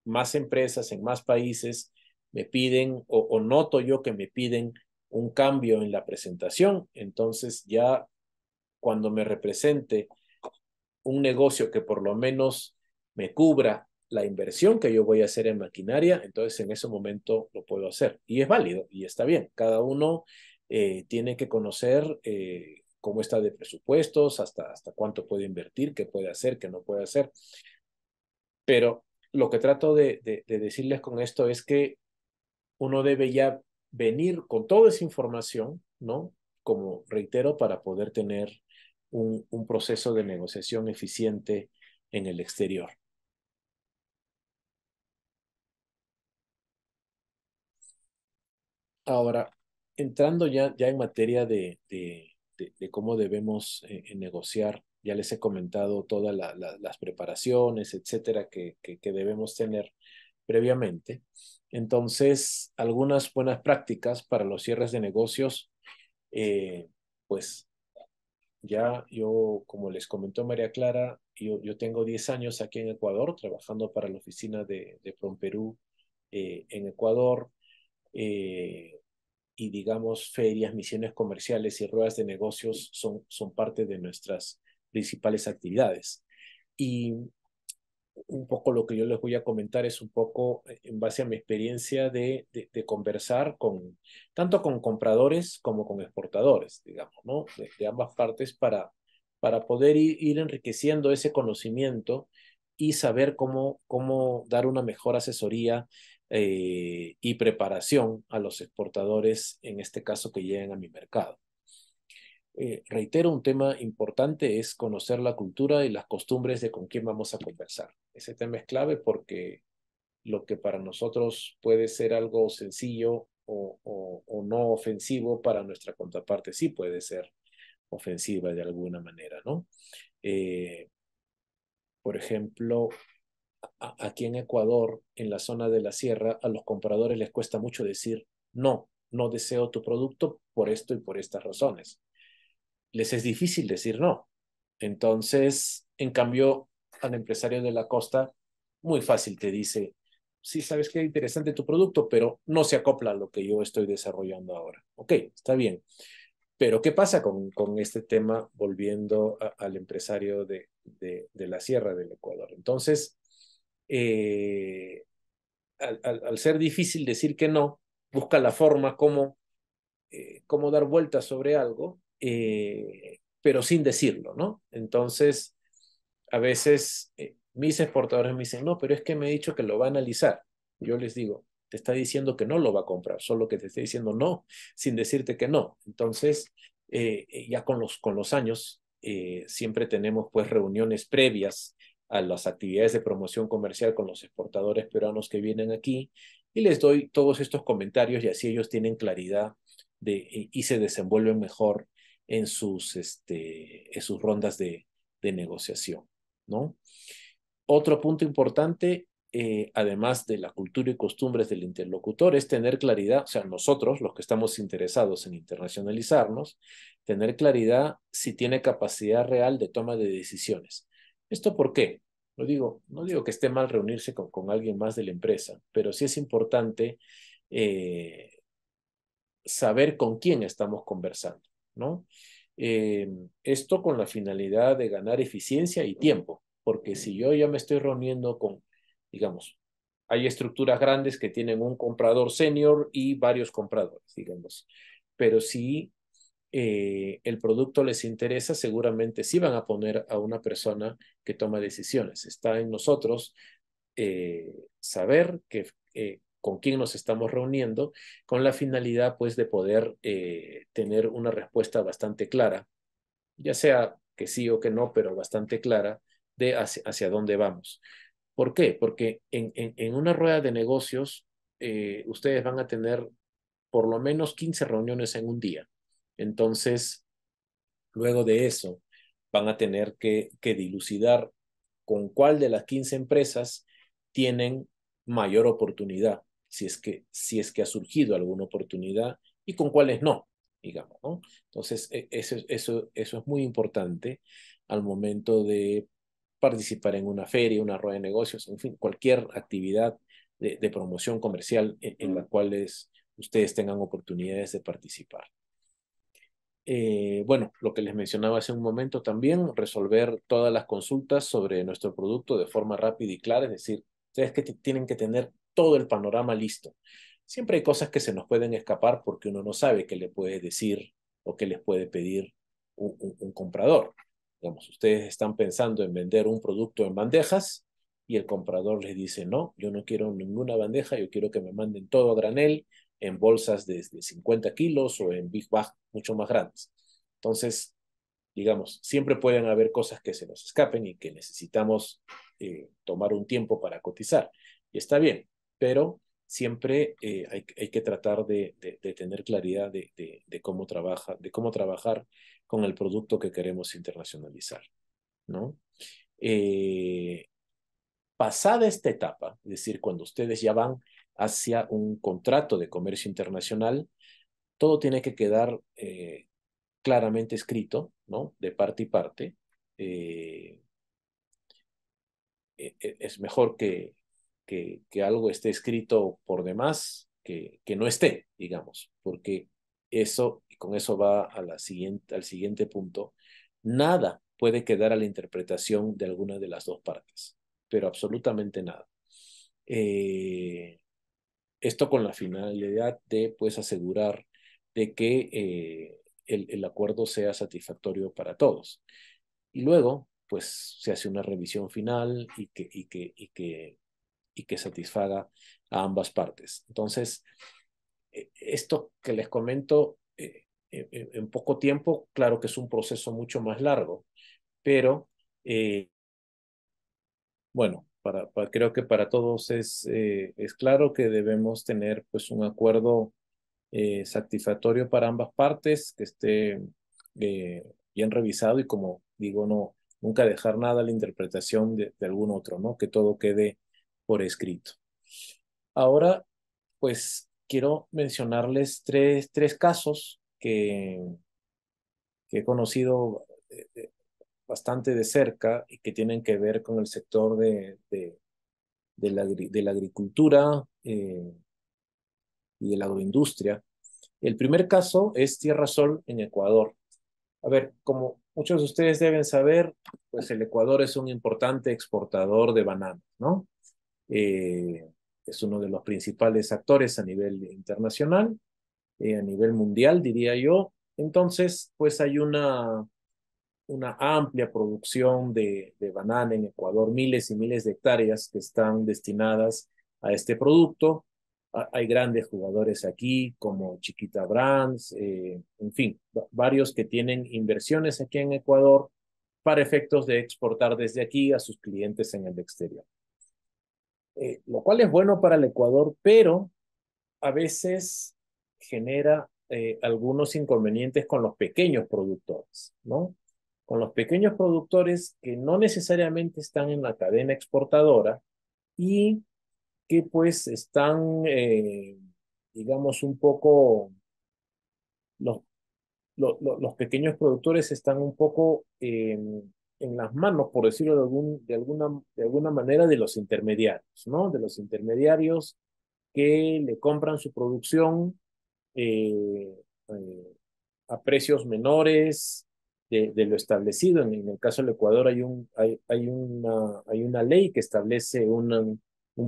más empresas en más países me piden o, o noto yo que me piden un cambio en la presentación, entonces ya cuando me represente un negocio que por lo menos me cubra la inversión que yo voy a hacer en maquinaria, entonces en ese momento lo puedo hacer. Y es válido y está bien. Cada uno eh, tiene que conocer eh, cómo está de presupuestos, hasta, hasta cuánto puede invertir, qué puede hacer, qué no puede hacer. Pero lo que trato de, de decirles con esto es que uno debe ya venir con toda esa información, ¿no? Como reitero, para poder tener un proceso de negociación eficiente en el exterior. Ahora, entrando ya, ya en materia de, de, de, cómo debemos eh, negociar, ya les he comentado todas las preparaciones, etcétera, que, que, debemos tener previamente. Entonces, algunas buenas prácticas para los cierres de negocios, eh, pues ya yo, como les comentó María Clara, yo, yo tengo 10 años aquí en Ecuador trabajando para la oficina de, de Perú eh, en Ecuador. Eh, y digamos ferias, misiones comerciales y ruedas de negocios son, son parte de nuestras principales actividades. Y un poco lo que yo les voy a comentar es un poco eh, en base a mi experiencia de, de, conversar con tanto con compradores como con exportadores, digamos, ¿no? De, ambas partes para, para poder ir, ir, enriqueciendo ese conocimiento y saber cómo, cómo dar una mejor asesoría eh, y preparación a los exportadores, en este caso, que lleguen a mi mercado. Eh, reitero, un tema importante es conocer la cultura y las costumbres de con quién vamos a conversar. Ese tema es clave porque lo que para nosotros puede ser algo sencillo o, o, no ofensivo, para nuestra contraparte sí puede ser ofensiva de alguna manera, ¿no? Eh, por ejemplo, aquí en Ecuador, en la zona de la sierra, a los compradores les cuesta mucho decir, no, no deseo tu producto por esto y por estas razones. Les es difícil decir no. Entonces, en cambio, al empresario de la costa, muy fácil te dice, sí, sabes que interesante tu producto, pero no se acopla a lo que yo estoy desarrollando ahora. Ok, está bien. Pero ¿qué pasa con, con este tema volviendo al empresario de, de, la Sierra del Ecuador? Entonces, eh, al, ser difícil decir que no, busca la forma como, eh, dar vueltas sobre algo, eh, pero sin decirlo, ¿no? Entonces, a veces mis exportadores me dicen, no, pero es que me he dicho que lo va a analizar. Yo les digo, te está diciendo que no lo va a comprar, solo que te está diciendo no, sin decirte que no. Entonces, ya con los, con los años, siempre tenemos pues reuniones previas a las actividades de promoción comercial con los exportadores peruanos que vienen aquí y les doy todos estos comentarios y así ellos tienen claridad de, y se desenvuelven mejor en sus, este, en sus rondas de, de negociación, ¿no? Otro punto importante, eh, además de la cultura y costumbres del interlocutor, es tener claridad, o sea, nosotros, los que estamos interesados en internacionalizarnos, tener claridad si tiene capacidad real de toma de decisiones. ¿Esto por qué? Lo digo, no digo que esté mal reunirse con, con alguien más de la empresa, pero sí es importante eh, saber con quién estamos conversando, ¿no? Eh, esto con la finalidad de ganar eficiencia y tiempo porque si yo ya me estoy reuniendo con, digamos, hay estructuras grandes que tienen un comprador senior y varios compradores, digamos, pero si eh, el producto les interesa, seguramente sí van a poner a una persona que toma decisiones. Está en nosotros eh, saber que, eh, con quién nos estamos reuniendo, con la finalidad pues de poder tener una respuesta bastante clara, ya sea que sí o que no, pero bastante clara de hacia, dónde vamos. ¿Por qué? Porque en, una rueda de negocios ustedes van a tener por lo menos 15 reuniones en un día. Entonces, luego de eso, van a tener que, que dilucidar con cuál de las 15 empresas tienen mayor oportunidad, si es que, si es que ha surgido alguna oportunidad y con cuáles no, digamos. ¿no? Entonces, e, eso, eso, eso es muy importante al momento de participar en una feria, una rueda de negocios, en fin, cualquier actividad de, promoción comercial en, la cual ustedes tengan oportunidades de participar. Eh, bueno, lo que les mencionaba hace un momento también, resolver todas las consultas sobre nuestro producto de forma rápida y clara, es decir, ustedes que tienen que tener todo el panorama listo. Siempre hay cosas que se nos pueden escapar porque uno no sabe qué le puede decir o qué les puede pedir un comprador. Digamos, ustedes están pensando en vender un producto en bandejas y el comprador les dice, no, yo no quiero ninguna bandeja, yo quiero que me manden todo a granel en bolsas de, 50 kilos o en Big Bag mucho más grandes. Entonces, digamos, siempre pueden haber cosas que se nos escapen y que necesitamos eh, tomar un tiempo para cotizar. Y está bien, pero siempre eh, hay, hay, que tratar de, de, tener claridad de, de, cómo trabaja, de cómo trabajar con el producto que queremos internacionalizar, ¿no? Eh, pasada esta etapa, es decir, cuando ustedes ya van hacia un contrato de comercio internacional, todo tiene que quedar eh, claramente escrito, ¿no? De parte y parte. Eh, e, e, es mejor que, que, algo esté escrito por demás que, que no esté, digamos, porque eso, y con eso va a la siguiente, al siguiente punto, nada puede quedar a la interpretación de alguna de las dos partes, pero absolutamente nada. Eh, esto con la finalidad de pues asegurar de que eh, el, el, acuerdo sea satisfactorio para todos. Y luego, pues se hace una revisión final y que, y que, y que, y que satisfaga a ambas partes. Entonces, eh, esto que les comento eh, en poco tiempo, claro que es un proceso mucho más largo, pero eh, bueno, para, creo que para todos es, es claro que debemos tener pues un acuerdo satisfactorio para ambas partes, que esté bien revisado y como digo, no, nunca dejar nada a la interpretación de, de algún otro, ¿no? Que todo quede por escrito. Ahora, pues quiero mencionarles tres, tres casos que, que he conocido eh, bastante de cerca y que tienen que ver con el sector de, de, la, de la agricultura eh, y de la agroindustria. El primer caso es Tierra Sol en Ecuador. A ver, como muchos de ustedes deben saber, pues el Ecuador es un importante exportador de bananas, ¿no? Eh, es uno de los principales actores a nivel internacional, eh, a nivel mundial, diría yo. Entonces, pues hay una, una amplia producción de, de banana en Ecuador, miles y miles de hectáreas que están destinadas a este producto. Hay grandes jugadores aquí como Chiquita Brands, eh, en fin, varios que tienen inversiones aquí en Ecuador para efectos de exportar desde aquí a sus clientes en el exterior. Eh, lo cual es bueno para el Ecuador, pero a veces genera eh, algunos inconvenientes con los pequeños productores, ¿no? Con los pequeños productores que no necesariamente están en la cadena exportadora y que pues están, eh, digamos, un poco, los, los pequeños productores están un poco en las manos, por decirlo de, algún, de, alguna, de alguna manera, de los intermediarios, ¿no? De los intermediarios que le compran su producción eh, eh, a precios menores de, lo establecido. En, el caso del Ecuador hay, un, hay, hay, una, hay una ley que establece un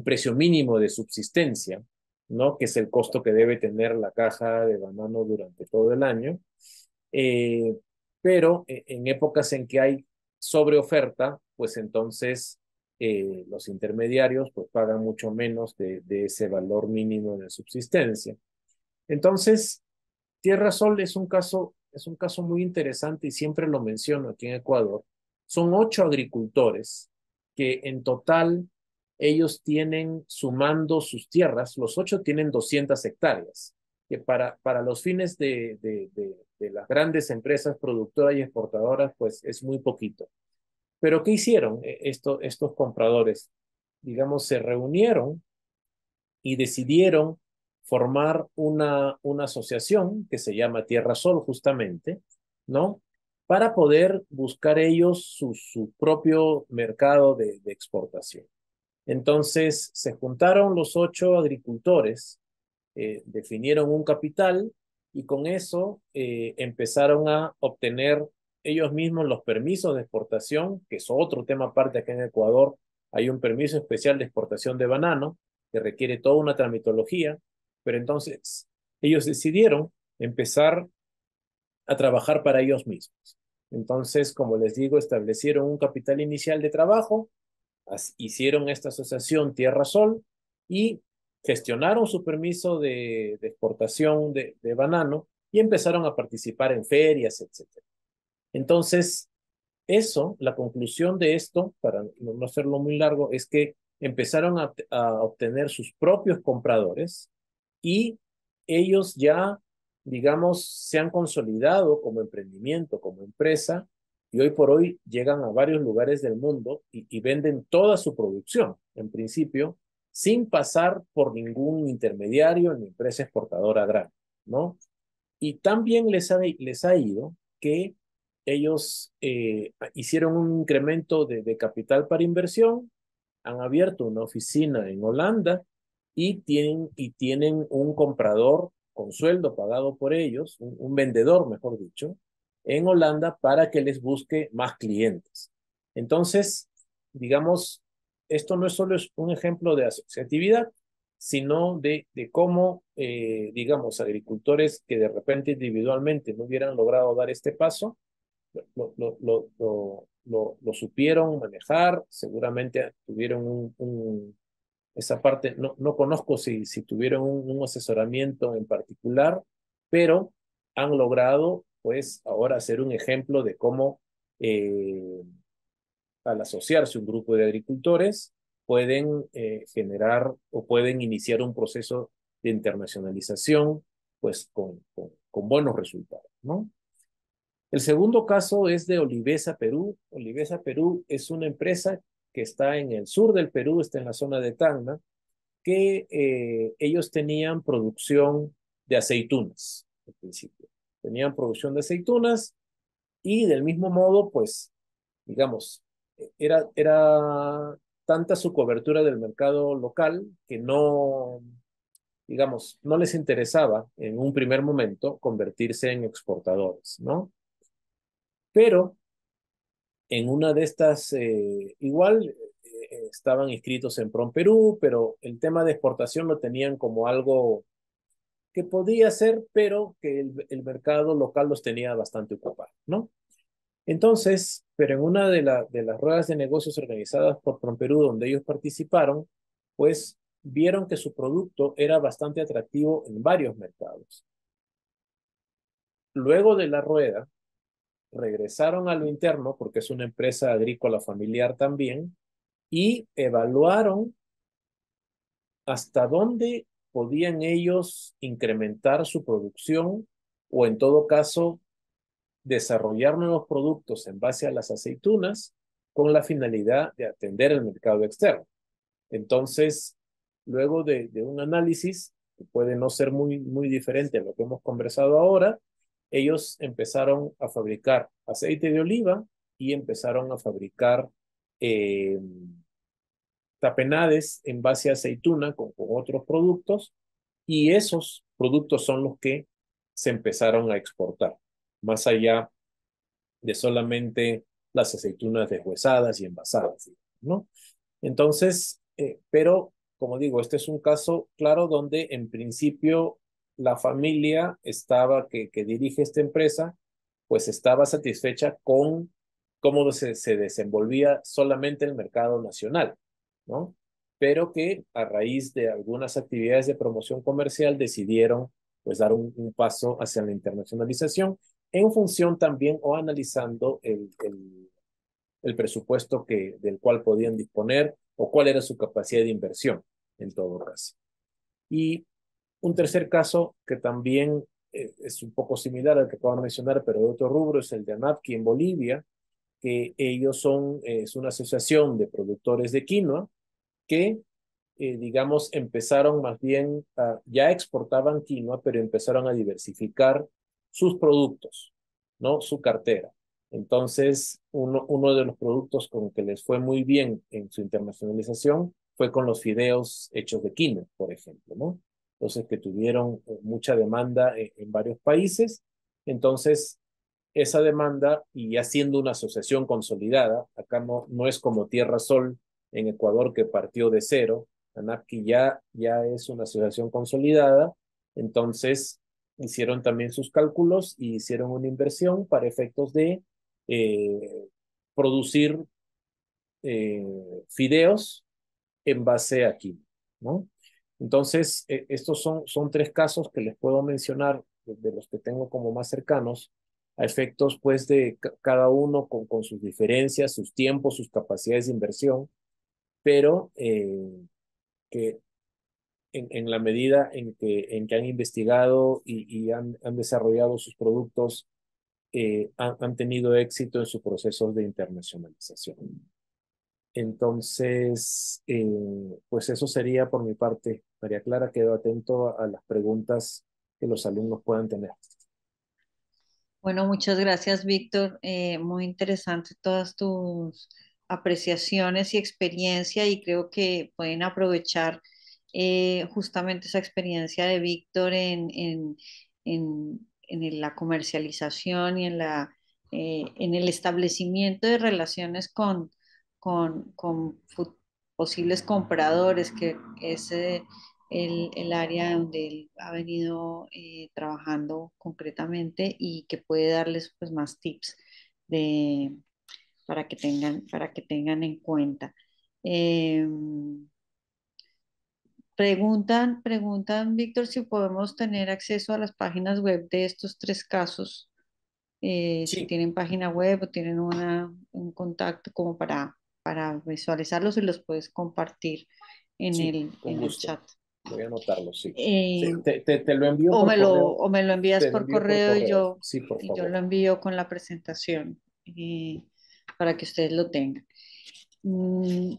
precio mínimo de subsistencia, ¿no? que es el costo que debe tener la caja de banano durante todo el año. Eh, pero eh, en épocas en que hay sobreoferta, pues entonces eh, los intermediarios pues pagan mucho menos de, ese valor mínimo de subsistencia. Entonces, Tierra Sol es un caso, es un caso muy interesante y siempre lo menciono aquí en Ecuador. Son ocho agricultores que en total ellos tienen, sumando sus tierras, los ocho tienen 200 hectáreas, que para, para los fines de, de, de, las grandes empresas productoras y exportadoras, pues es muy poquito. Pero ¿qué hicieron eh, esto, estos compradores? Digamos, se reunieron y decidieron formar una, una asociación que se llama Tierra Sol, justamente, ¿no? Para poder buscar ellos su, su propio mercado de, exportación. Entonces se juntaron los ocho agricultores, eh, definieron un capital y con eso eh, empezaron a obtener ellos mismos los permisos de exportación, que es otro tema aparte acá en Ecuador. Hay un permiso especial de exportación de banano que requiere toda una tramitología, pero entonces ellos decidieron empezar a trabajar para ellos mismos. Entonces, como les digo, establecieron un capital inicial de trabajo hicieron esta asociación Tierra Sol y gestionaron su permiso de, exportación de, banano y empezaron a participar en ferias, etc. Entonces, eso, la conclusión de esto, para no hacerlo muy largo, es que empezaron a obtener sus propios compradores y ellos ya, digamos, se han consolidado como emprendimiento, como empresa, y hoy por hoy llegan a varios lugares del mundo y, venden toda su producción, en principio, sin pasar por ningún intermediario ni empresa exportadora grande, ¿no? Y también les ha, les ha ido que ellos eh, hicieron un incremento de capital para inversión, han abierto una oficina en Holanda y tienen, y tienen un comprador con sueldo pagado por ellos, un, vendedor, mejor dicho, en Holanda para que les busque más clientes. Entonces, digamos, esto no es solo un ejemplo de asociatividad, sino de, de cómo, eh, digamos, agricultores que de repente individualmente no hubieran logrado dar este paso, lo, lo, lo, lo supieron manejar, seguramente tuvieron un esa parte, no, no conozco si, si tuvieron un, un asesoramiento en particular, pero han logrado pues ahora ser un ejemplo de cómo eh, al asociarse un grupo de agricultores pueden eh, generar o pueden iniciar un proceso de internacionalización pues con, con, buenos resultados, ¿no? El segundo caso es de Olivesa Perú. Olivesa Perú es una empresa que está en el sur del Perú, está en la zona de Tacna, que eh, ellos tenían producción de aceitunas, al principio tenían producción de aceitunas y del mismo modo, pues, digamos, era, era tanta su cobertura del mercado local que no, digamos, no les interesaba en un primer momento convertirse en exportadores, ¿no? Pero en una de estas, eh, igual eh, estaban inscritos en PROM Perú, pero el tema de exportación lo tenían como algo que podía ser, pero que el, el mercado local los tenía bastante ocupados, ¿no? Entonces, pero en una de, la, de las ruedas de negocios organizadas por Perú, donde ellos participaron, pues vieron que su producto era bastante atractivo en varios mercados. Luego de la rueda, regresaron a lo interno, porque es una empresa agrícola familiar también, y evaluaron hasta dónde podían ellos incrementar su producción o en todo caso desarrollar nuevos productos en base a las aceitunas con la finalidad de atender el mercado externo. Entonces, luego de, de, un análisis, que puede no ser muy, muy diferente a lo que hemos conversado ahora, ellos empezaron a fabricar aceite de oliva y empezaron a fabricar eh, tapenades en base a aceituna con, otros productos y esos productos son los que se empezaron a exportar más allá de solamente las aceitunas deshuesadas y envasadas, ¿no? Entonces, eh, pero como digo, este es un caso claro donde en principio la familia estaba, que, que dirige esta empresa, pues estaba satisfecha con cómo se, se desenvolvía solamente el mercado nacional, ¿no? Pero que a raíz de algunas actividades de promoción comercial decidieron pues dar un, paso hacia la internacionalización en función también o analizando el, el, el, presupuesto que, del cual podían disponer o cuál era su capacidad de inversión en todo caso. Y un tercer caso que también eh, es un poco similar al que acabo de mencionar, pero de otro rubro, es el de ANAPKI en Bolivia, que ellos son, eh, es una asociación de productores de quinoa que, eh, digamos, empezaron más bien, a, ya exportaban quinoa, pero empezaron a diversificar sus productos, ¿no? Su cartera. Entonces, uno, uno de los productos con que les fue muy bien en su internacionalización fue con los fideos hechos de quinoa, por ejemplo, ¿no? Entonces, que tuvieron eh, mucha demanda en, en varios países. Entonces, esa demanda, y ya siendo una asociación consolidada, acá no, no es como Tierra Sol en Ecuador que partió de cero, ANAPKI ya, ya es una asociación consolidada, entonces hicieron también sus cálculos y hicieron una inversión para efectos de eh, producir eh, fideos en base a quinoa, ¿no? Entonces, eh, estos son, son tres casos que les puedo mencionar de los que tengo como más cercanos, a efectos pues de cada uno con, con sus diferencias, sus tiempos, sus capacidades de inversión, pero eh, que en, en, la medida en que, en que han investigado y, y han, han, desarrollado sus productos, eh, han, han, tenido éxito en sus procesos de internacionalización. Entonces, pues eso sería por mi parte. María Clara, quedo atento a, a las preguntas que los alumnos puedan tener. Bueno, muchas gracias, Víctor. Eh, muy interesante todas tus apreciaciones y experiencia y creo que pueden aprovechar eh, justamente esa experiencia de Víctor en, en, en, en, la comercialización y en, la, eh, en el establecimiento de relaciones con, con, con posibles compradores, que es el, el, área donde él ha venido eh, trabajando concretamente y que puede darles pues, más tips de, para, que tengan, para que tengan en cuenta. Eh, preguntan, preguntan, Víctor, si podemos tener acceso a las páginas web de estos tres casos. Eh, sí. Si tienen página web o tienen una, un contacto como para, para visualizarlos y los puedes compartir en, sí, el, en el chat. Voy a anotarlo, sí. Eh, sí te, te, te, lo envío o por me lo. O me lo envías por correo, por correo, y yo, sí, por y yo lo envío con la presentación eh, para que ustedes lo tengan. Mm,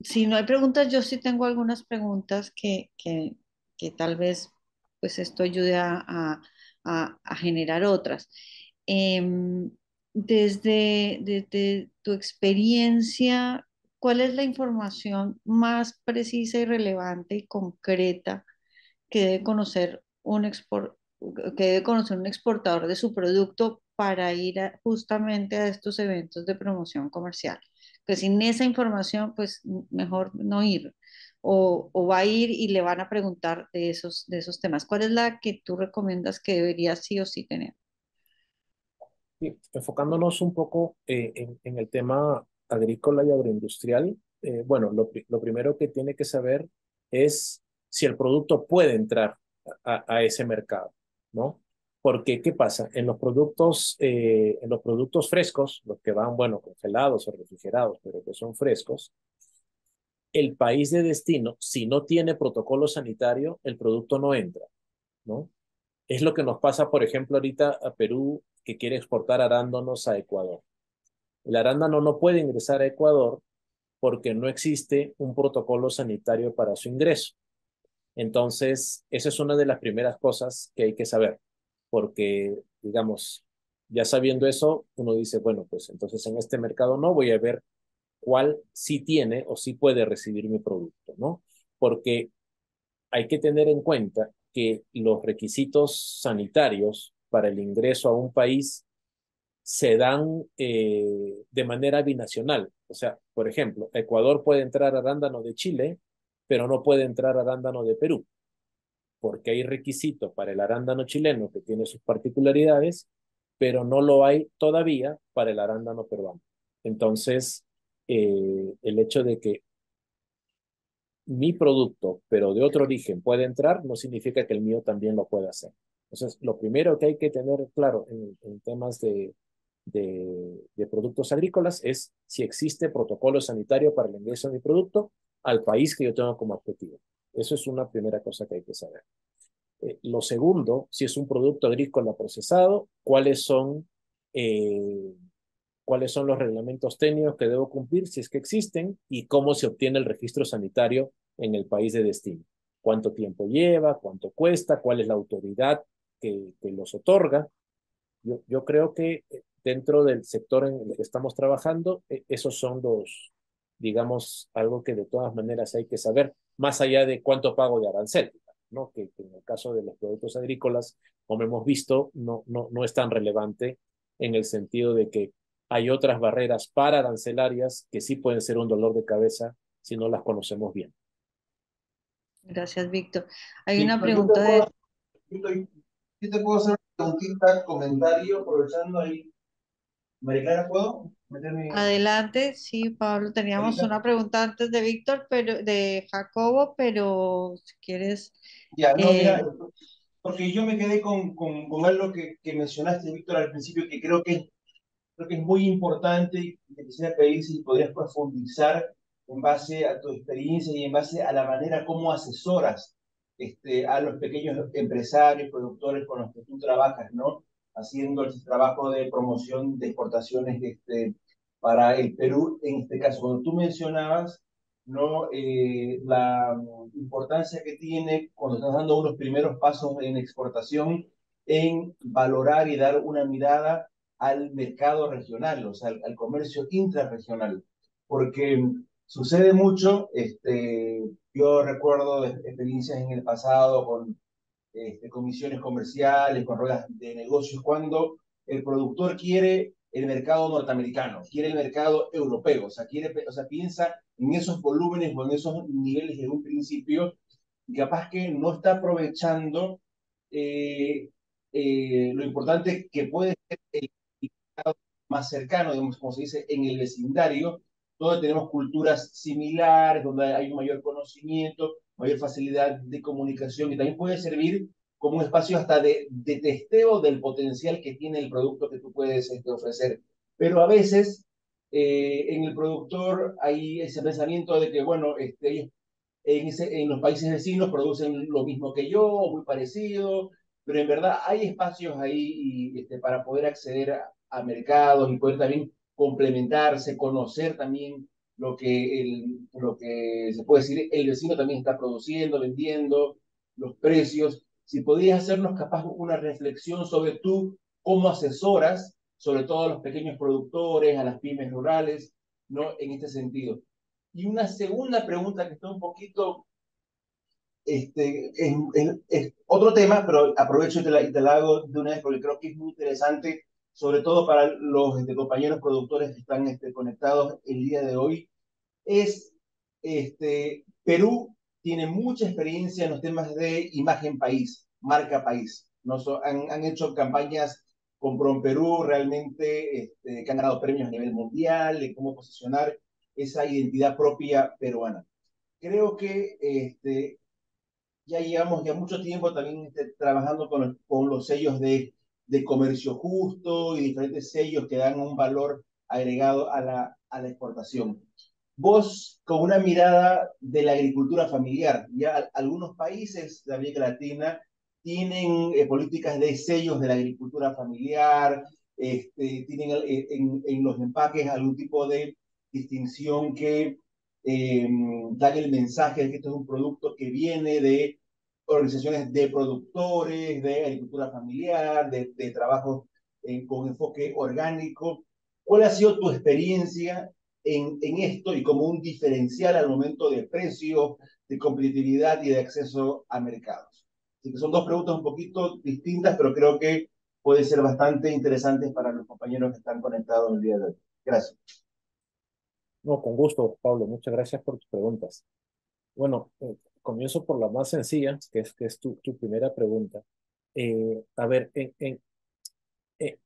si no hay preguntas, yo sí tengo algunas preguntas que, que, que tal vez pues esto ayude a, a, a generar otras. Eh, desde, desde tu experiencia ¿cuál es la información más precisa y relevante y concreta que debe conocer un export, que debe conocer un exportador de su producto para ir justamente a estos eventos de promoción comercial? Que sin esa información, pues mejor no ir. O, o, va a ir y le van a preguntar de esos, de esos temas. ¿Cuál es la que tú recomiendas que debería sí o sí tener? Enfocándonos un poco eh, en, el tema agrícola y agroindustrial, eh, bueno, lo, primero que tiene que saber es si el producto puede entrar a, a ese mercado, ¿no? Porque, ¿qué pasa? En los productos, eh, en los productos frescos, los que van, bueno, congelados o refrigerados, pero que son frescos, el país de destino, si no tiene protocolo sanitario, el producto no entra, ¿no? Es lo que nos pasa, por ejemplo, ahorita a Perú, que quiere exportar arándanos a Ecuador. El arándano no puede ingresar a Ecuador porque no existe un protocolo sanitario para su ingreso. Entonces, esa es una de las primeras cosas que hay que saber, porque, digamos, ya sabiendo eso, uno dice, bueno, pues entonces en este mercado no voy a ver cuál sí tiene o sí puede recibir mi producto, ¿no? Porque hay que tener en cuenta que los requisitos sanitarios para el ingreso a un país se dan eh, de manera binacional. O sea, por ejemplo, Ecuador puede entrar arándano de Chile, pero no puede entrar arándano de Perú, porque hay requisitos para el arándano chileno que tiene sus particularidades, pero no lo hay todavía para el arándano peruano. Entonces, eh, el hecho de que mi producto, pero de otro origen, puede entrar, no significa que el mío también lo pueda hacer. Entonces, lo primero que hay que tener claro en, temas de, de, de, productos agrícolas es si existe protocolo sanitario para el ingreso de mi producto al país que yo tengo como objetivo. Eso es una primera cosa que hay que saber. Eh, lo segundo, si es un producto agrícola procesado, cuáles son, eh, cuáles son los reglamentos técnicos que debo cumplir, si es que existen, y cómo se obtiene el registro sanitario en el país de destino. Cuánto tiempo lleva, cuánto cuesta, cuál es la autoridad que, que los otorga. Yo, yo, creo que eh, dentro del sector en el que estamos trabajando, eh, esos son los, digamos, algo que de todas maneras hay que saber, más allá de cuánto pago de arancel, ¿no? Que, que en el caso de los productos agrícolas, como hemos visto, no, no, no es tan relevante en el sentido de que hay otras barreras para arancelarias que sí pueden ser un dolor de cabeza si no las conocemos bien. Gracias, Víctor. Hay sí, una pregunta de... Yo te puedo hacer una preguntita, comentario, aprovechando ahí. Mariclara, ¿puedo meterme? Adelante, sí, Pablo. Teníamos una pregunta antes de Víctor, pero de Jacobo, pero si quieres. Ya, no, eh... mira, porque yo me quedé con, con, con algo que, que, mencionaste, Víctor, al principio, que creo que, creo que es muy importante y te quisiera pedir si podrías profundizar en base a tu experiencia y en base a la manera como asesoras este, a los pequeños empresarios, productores con los que tú trabajas, ¿no? Haciendo el trabajo de promoción de exportaciones este, para el Perú, en este caso, cuando tú mencionabas, ¿no? Eh, la importancia que tiene cuando estás dando unos primeros pasos en exportación en valorar y dar una mirada al mercado regional, o sea, al, comercio intrarregional, porque sucede mucho, este, yo recuerdo experiencias en el pasado con este, comisiones comerciales, con ruedas de negocios, cuando el productor quiere el mercado norteamericano, quiere el mercado europeo, o sea, quiere, o sea, piensa en esos volúmenes o en esos niveles de un principio, y capaz que no está aprovechando eh, eh, lo importante que puede ser el más cercano, digamos, como se dice, en el vecindario, donde tenemos culturas similares, donde hay un mayor conocimiento, mayor facilidad de comunicación y también puede servir como un espacio hasta de, de testeo del potencial que tiene el producto que tú puedes este, ofrecer. Pero a veces eh, en el productor hay ese pensamiento de que, bueno, este, en, ese, en los países vecinos producen lo mismo que yo, muy parecido, pero en verdad hay espacios ahí y, este, para poder acceder a, a mercados y poder también complementarse, conocer también lo que, el, lo que se puede decir, el vecino también está produciendo, vendiendo, los precios. Si podías hacernos capaz una reflexión sobre tú, cómo asesoras, sobre todo a los pequeños productores, a las pymes rurales, ¿no? En este sentido. Y una segunda pregunta que está un poquito, este, es, otro tema, pero aprovecho y te, la, y te la hago de una vez porque creo que es muy interesante, sobre todo para los este, compañeros productores que están este, conectados el día de hoy, es este, Perú tiene mucha experiencia en los temas de imagen país, marca país. ¿no? han, han, hecho campañas con Perú realmente este, que han ganado premios a nivel mundial, de cómo posicionar esa identidad propia peruana. Creo que este, ya llevamos ya mucho tiempo también trabajando con, con los sellos de, de comercio justo y diferentes sellos que dan un valor agregado a la, a la exportación. Vos con una mirada de la agricultura familiar, ya algunos países de América Latina tienen eh, políticas de sellos de la agricultura familiar, este, tienen eh, en, en, los empaques algún tipo de distinción que eh, dan el mensaje de que esto es un producto que viene de organizaciones de productores, de agricultura familiar, de, de trabajo con enfoque orgánico. ¿Cuál ha sido tu experiencia en, esto y como un diferencial al momento de precio, de competitividad y de acceso a mercados. Son dos preguntas un poquito distintas, pero creo que pueden ser bastante interesantes para los compañeros que están conectados el día de hoy. Gracias. No, con gusto, Pablo. Muchas gracias por tus preguntas. Bueno, eh, comienzo por la más sencilla, que es, que es tu, tu primera pregunta. Eh, a ver, en, en,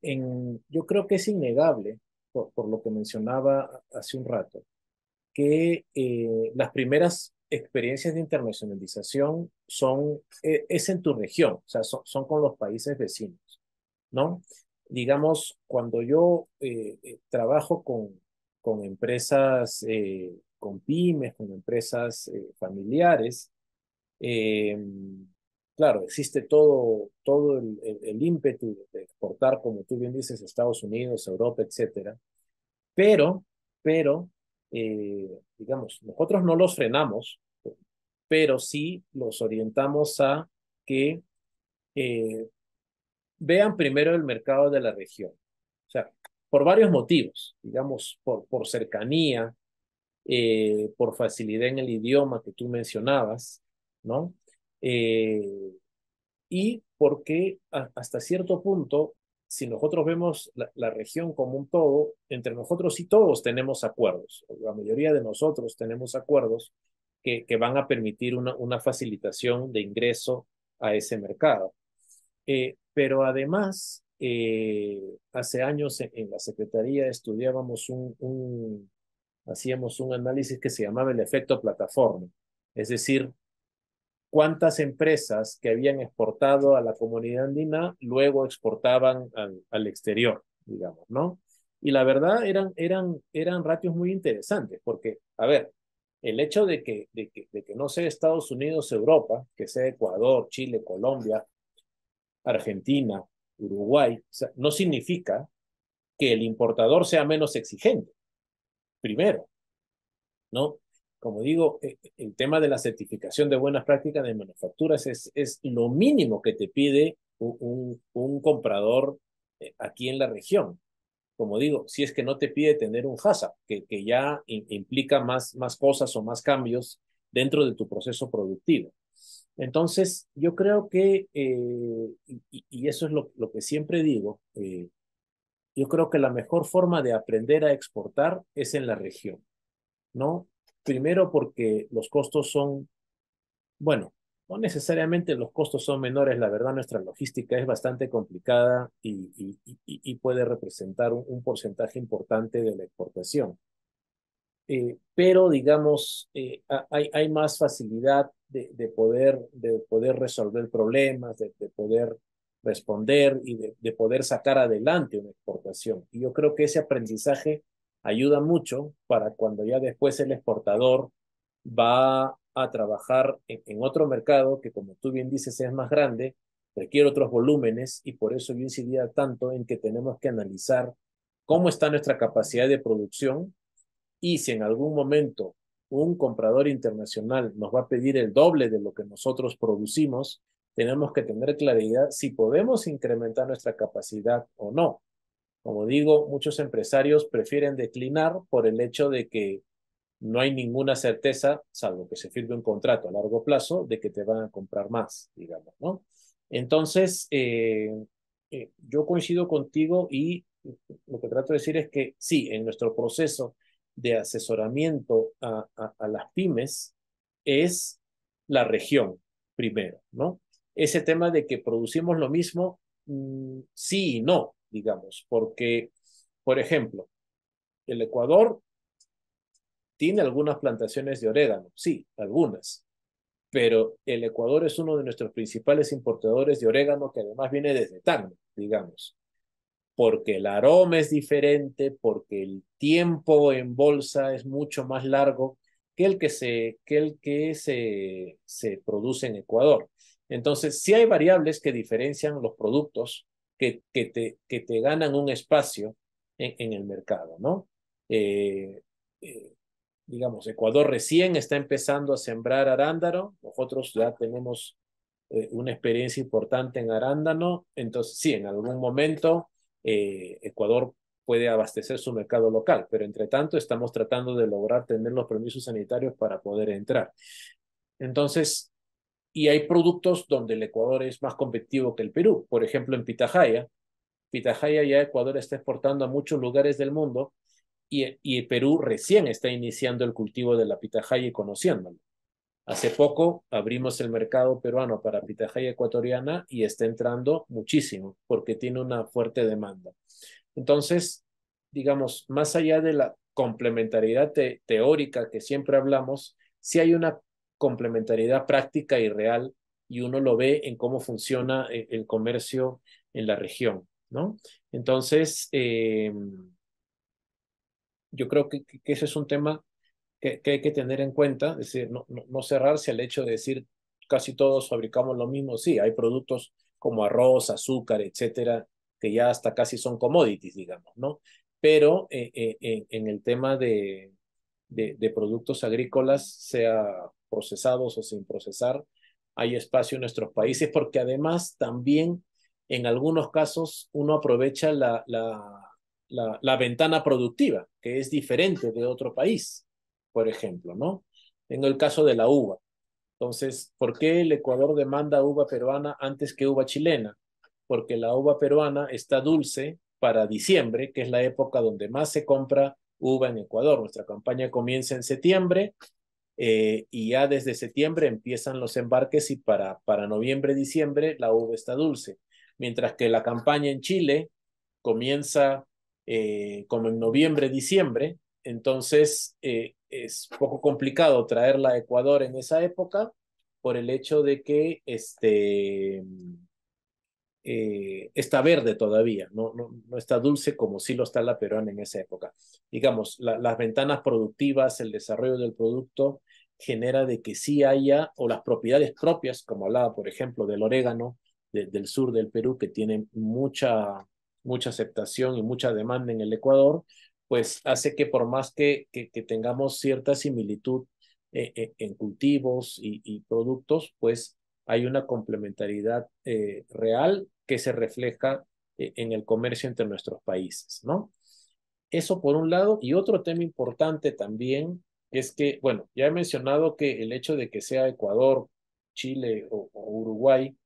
en, yo creo que es innegable por, lo que mencionaba hace un rato, que eh, las primeras experiencias de internacionalización son, eh, es en tu región, o sea, son, son, con los países vecinos, ¿no? Digamos, cuando yo eh, trabajo con, con empresas, con pymes, con empresas familiares, claro, existe todo, todo el, el, ímpetu de exportar, como tú bien dices, Estados Unidos, Europa, etcétera. Pero, pero, eh, digamos, nosotros no los frenamos, pero sí los orientamos a que eh, vean primero el mercado de la región. O sea, por varios motivos, digamos, por, por cercanía, eh, por facilidad en el idioma que tú mencionabas, ¿no? Eh, y porque hasta cierto punto, si nosotros vemos la, región como un todo, entre nosotros y todos tenemos acuerdos, la mayoría de nosotros tenemos acuerdos que, van a permitir una, facilitación de ingreso a ese mercado. Eh, pero además, hace años en, la Secretaría estudiábamos un, hacíamos un análisis que se llamaba el efecto plataforma, es decir, cuántas empresas que habían exportado a la comunidad andina luego exportaban al, al exterior, digamos, ¿no? Y la verdad eran, eran, eran ratios muy interesantes, porque, a ver, el hecho de que, de que, de que no sea Estados Unidos, Europa, que sea Ecuador, Chile, Colombia, Argentina, Uruguay, no significa que el importador sea menos exigente, primero, ¿no? como digo, eh, el tema de la certificación de buenas prácticas de manufacturas es, es lo mínimo que te pide un, un, comprador eh, aquí en la región. Como digo, si es que no te pide tener un HACCP, que, que ya implica más, más cosas o más cambios dentro de tu proceso productivo. Entonces, yo creo que, eh, y, eso es lo, lo que siempre digo, yo creo que la mejor forma de aprender a exportar es en la región, ¿no? Primero porque los costos son, bueno, no necesariamente los costos son menores, la verdad nuestra logística es bastante complicada y, y, y, puede representar un, un, porcentaje importante de la exportación. Eh, pero digamos, eh, hay, hay más facilidad de, de, poder, de poder resolver problemas, de, de poder responder y de, de poder sacar adelante una exportación. Y yo creo que ese aprendizaje ayuda mucho para cuando ya después el exportador va a trabajar en, otro mercado que, como tú bien dices, es más grande, requiere otros volúmenes y por eso yo incidía tanto en que tenemos que analizar cómo está nuestra capacidad de producción y si en algún momento un comprador internacional nos va a pedir el doble de lo que nosotros producimos, tenemos que tener claridad si podemos incrementar nuestra capacidad o no. Como digo, muchos empresarios prefieren declinar por el hecho de que no hay ninguna certeza, salvo que se firme un contrato a largo plazo, de que te van a comprar más, digamos, ¿no? Entonces, eh, eh, yo coincido contigo y lo que trato de decir es que sí, en nuestro proceso de asesoramiento a, a, las pymes es la región primero, ¿no? Ese tema de que producimos lo mismo, mm, sí y no, digamos, porque, por ejemplo, el Ecuador tiene algunas plantaciones de orégano, sí, algunas, pero el Ecuador es uno de nuestros principales importadores de orégano que además viene desde Tacna, digamos, porque el aroma es diferente, porque el tiempo en bolsa es mucho más largo que el que se, que el que se, se produce en Ecuador. Entonces, sí hay variables que diferencian los productos que, que, te, que te ganan un espacio en, el mercado, ¿no? Eh, eh, digamos, Ecuador recién está empezando a sembrar arándano, nosotros ya tenemos eh, una experiencia importante en arándano, entonces sí, en algún momento Ecuador puede abastecer su mercado local, pero entre tanto estamos tratando de lograr tener los permisos sanitarios para poder entrar. Entonces, y hay productos donde el Ecuador es más competitivo que el Perú, por ejemplo en Pitahaya. Pitahaya ya Ecuador está exportando a muchos lugares del mundo y, Perú recién está iniciando el cultivo de la pitahaya y conociéndolo. Hace poco abrimos el mercado peruano para pitahaya ecuatoriana y está entrando muchísimo porque tiene una fuerte demanda. Entonces, digamos, más allá de la complementariedad teórica que siempre hablamos, sí hay una complementariedad práctica y real y uno lo ve en cómo funciona el, el comercio en la región, ¿no? Entonces, eh, yo creo que, ese es un tema que, que, hay que tener en cuenta, es decir, no, no, no, cerrarse al hecho de decir casi todos fabricamos lo mismo. Sí, hay productos como arroz, azúcar, etcétera, que ya hasta casi son commodities, digamos, ¿no? Pero eh, eh, en el tema de, de, productos agrícolas, sea procesados o sin procesar, hay espacio en nuestros países porque además también en algunos casos uno aprovecha la, la la, la, ventana productiva, que es diferente de otro país, por ejemplo, ¿no? Tengo el caso de la uva. Entonces, ¿por qué el Ecuador demanda uva peruana antes que uva chilena? Porque la uva peruana está dulce para diciembre, que es la época donde más se compra uva en Ecuador. Nuestra campaña comienza en septiembre eh, y ya desde septiembre empiezan los embarques y para, para noviembre, diciembre la uva está dulce. Mientras que la campaña en Chile comienza eh, como en noviembre, diciembre, entonces eh, es poco complicado traerla a Ecuador en esa época por el hecho de que este, eh, está verde todavía, no, no, no, está dulce como sí lo está la peruana en esa época. Digamos, la, las ventanas productivas, el desarrollo del producto genera de que sí haya, o las propiedades propias, como hablaba, por ejemplo, del orégano de, del sur del Perú, que tiene mucha mucha aceptación y mucha demanda en el Ecuador, pues hace que por más que, que, que tengamos cierta similitud eh, eh, en cultivos y, y, productos, pues hay una complementariedad eh, real que se refleja eh, en el comercio entre nuestros países, ¿no? Eso por un lado. Y otro tema importante también es que, bueno, ya he mencionado que el hecho de que sea Ecuador, Chile o, o Uruguay,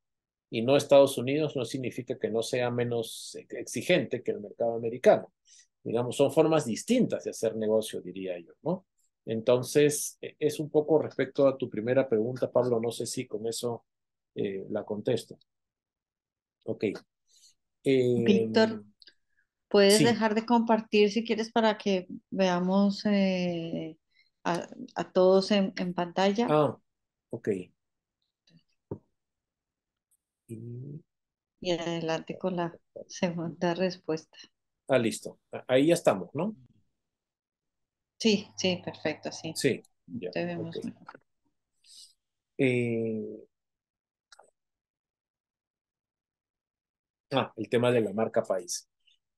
y no Estados Unidos no significa que no sea menos exigente que el mercado americano. Digamos, son formas distintas de hacer negocio, diría yo, ¿no? Entonces, e, es un poco respecto a tu primera pregunta, Pablo, no sé si con eso eh, la contesto. Ok. Eh, Víctor, puedes sí. dejar de compartir si quieres para que veamos eh, a, a, todos en, en pantalla. Ah, ok. Y adelante con la segunda respuesta. Ah, listo. Ahí ya estamos, ¿no? Sí, sí, perfecto, sí. Sí, ya. Te vemos okay. mejor. Eh... Ah, el tema de la marca país.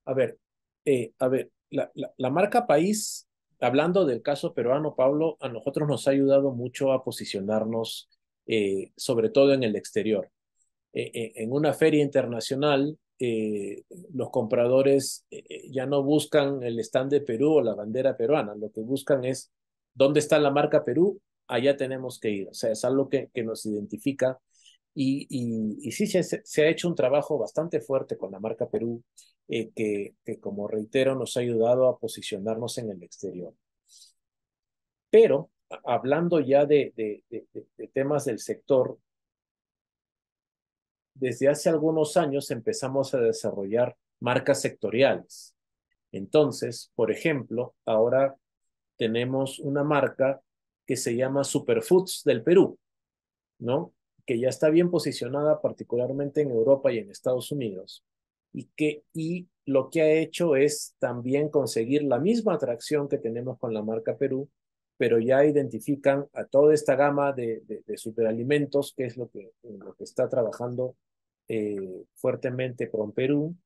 A ver, eh, a ver, la, la, la, marca país, hablando del caso peruano, Pablo, a nosotros nos ha ayudado mucho a posicionarnos, eh, sobre todo en el exterior. Eh, eh, en una feria internacional, eh, los compradores ya no buscan el stand de Perú o la bandera peruana, lo que buscan es ¿Dónde está la marca Perú? Allá tenemos que ir. O sea, es algo que, que nos identifica y, sí se, ha hecho un trabajo bastante fuerte con la marca Perú, eh, que, como reitero, nos ha ayudado a posicionarnos en el exterior. Pero hablando ya de, de temas del sector, desde hace algunos años empezamos a desarrollar marcas sectoriales. Entonces, por ejemplo, ahora tenemos una marca que se llama Superfoods del Perú, ¿no? Que ya está bien posicionada particularmente en Europa y en Estados Unidos, y, que, y lo que ha hecho es también conseguir la misma atracción que tenemos con la marca Perú, pero ya identifican a toda esta gama de, de, superalimentos, que es lo que, lo que está trabajando eh, fuertemente con Perú,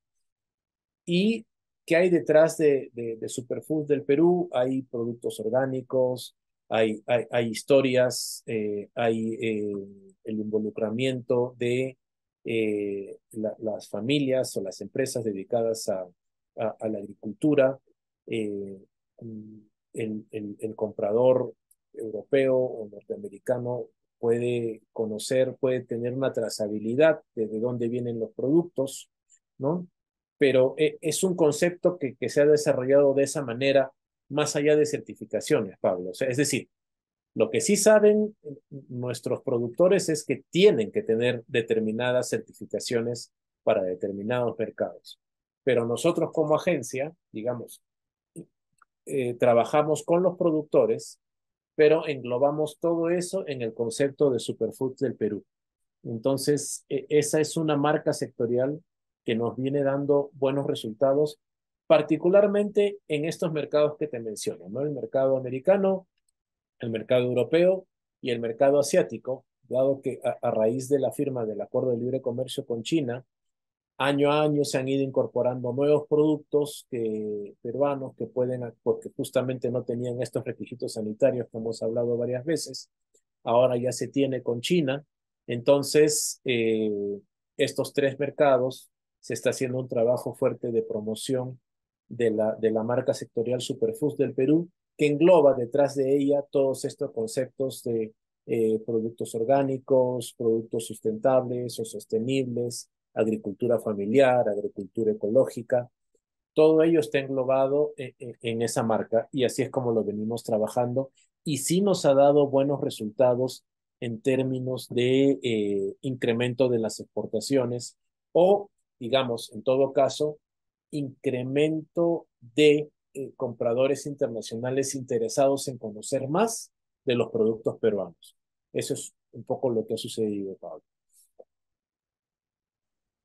y ¿qué hay detrás de, de, de Superfood del Perú? Hay productos orgánicos, hay, hay, hay historias, eh, hay eh, el involucramiento de eh, la, las familias o las empresas dedicadas a, a, a la agricultura, el, el, el, comprador europeo o norteamericano puede conocer, puede tener una trazabilidad de, de dónde vienen los productos, ¿no? Pero es un concepto que, que se ha desarrollado de esa manera más allá de certificaciones, Pablo. Es decir, lo que sí saben nuestros productores es que tienen que tener determinadas certificaciones para determinados mercados. Pero nosotros como agencia, digamos, eh, trabajamos con los productores, pero englobamos todo eso en el concepto de Superfoods del Perú. Entonces, e esa es una marca sectorial que nos viene dando buenos resultados particularmente en estos mercados que te menciono, ¿no? El mercado americano, el mercado europeo y el mercado asiático, dado que a, raíz de la firma del Acuerdo de Libre Comercio con China, año a año se han ido incorporando nuevos productos que, peruanos que pueden, porque justamente no tenían estos requisitos sanitarios que hemos hablado varias veces, ahora ya se tiene con China, entonces eh, estos tres mercados se está haciendo un trabajo fuerte de promoción de la, de la marca sectorial Superfoods del Perú, que engloba detrás de ella todos estos conceptos de eh, productos orgánicos, productos sustentables o sostenibles, agricultura familiar, agricultura ecológica. Todo ello está englobado en, en esa marca y así es como lo venimos trabajando y sí nos ha dado buenos resultados en términos de eh, incremento de las exportaciones o, digamos, en todo caso, incremento de eh, compradores internacionales interesados en conocer más de los productos peruanos. Eso es un poco lo que ha sucedido, Pablo.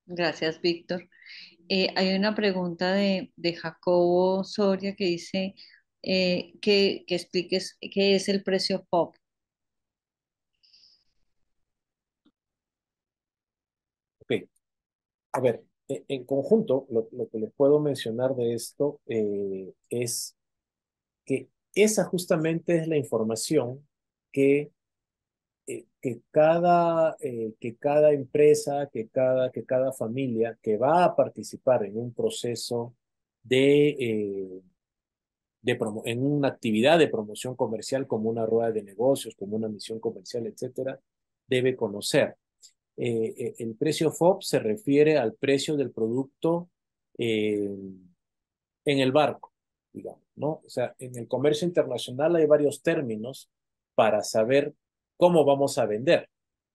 Gracias, Víctor. Eh, hay una pregunta de, de, Jacobo Soria que dice eh, que, que, expliques qué es el precio POP. Ok. A ver, en conjunto, lo, lo, que les puedo mencionar de esto eh, es que esa justamente es la información que, eh, que, cada, eh, que cada empresa, que cada, que cada familia que va a participar en un proceso de, de en una actividad de promoción comercial como una rueda de negocios, como una misión comercial, etcétera, debe conocer. Eh, eh, el precio FOB se refiere al precio del producto eh, en el barco, digamos, ¿no? O sea, en el comercio internacional hay varios términos para saber cómo vamos a vender,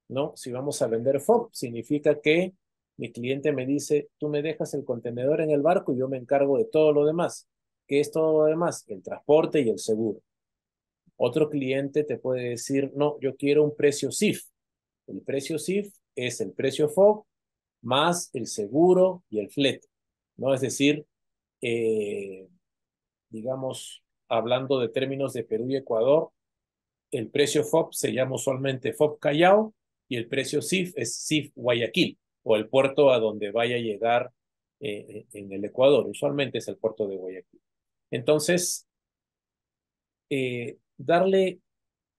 ¿no? Si vamos a vender FOB, significa que mi cliente me dice, tú me dejas el contenedor en el barco y yo me encargo de todo lo demás. ¿Qué es todo lo demás? El transporte y el seguro. Otro cliente te puede decir, no, yo quiero un precio SIF. El precio SIF es el precio FOB más el seguro y el flete, ¿no? Es decir, eh, digamos, hablando de términos de Perú y Ecuador, el precio FOB se llama usualmente FOB Callao y el precio CIF es CIF Guayaquil o el puerto a donde vaya a llegar eh, en el Ecuador. Usualmente es el puerto de Guayaquil. Entonces, eh, darle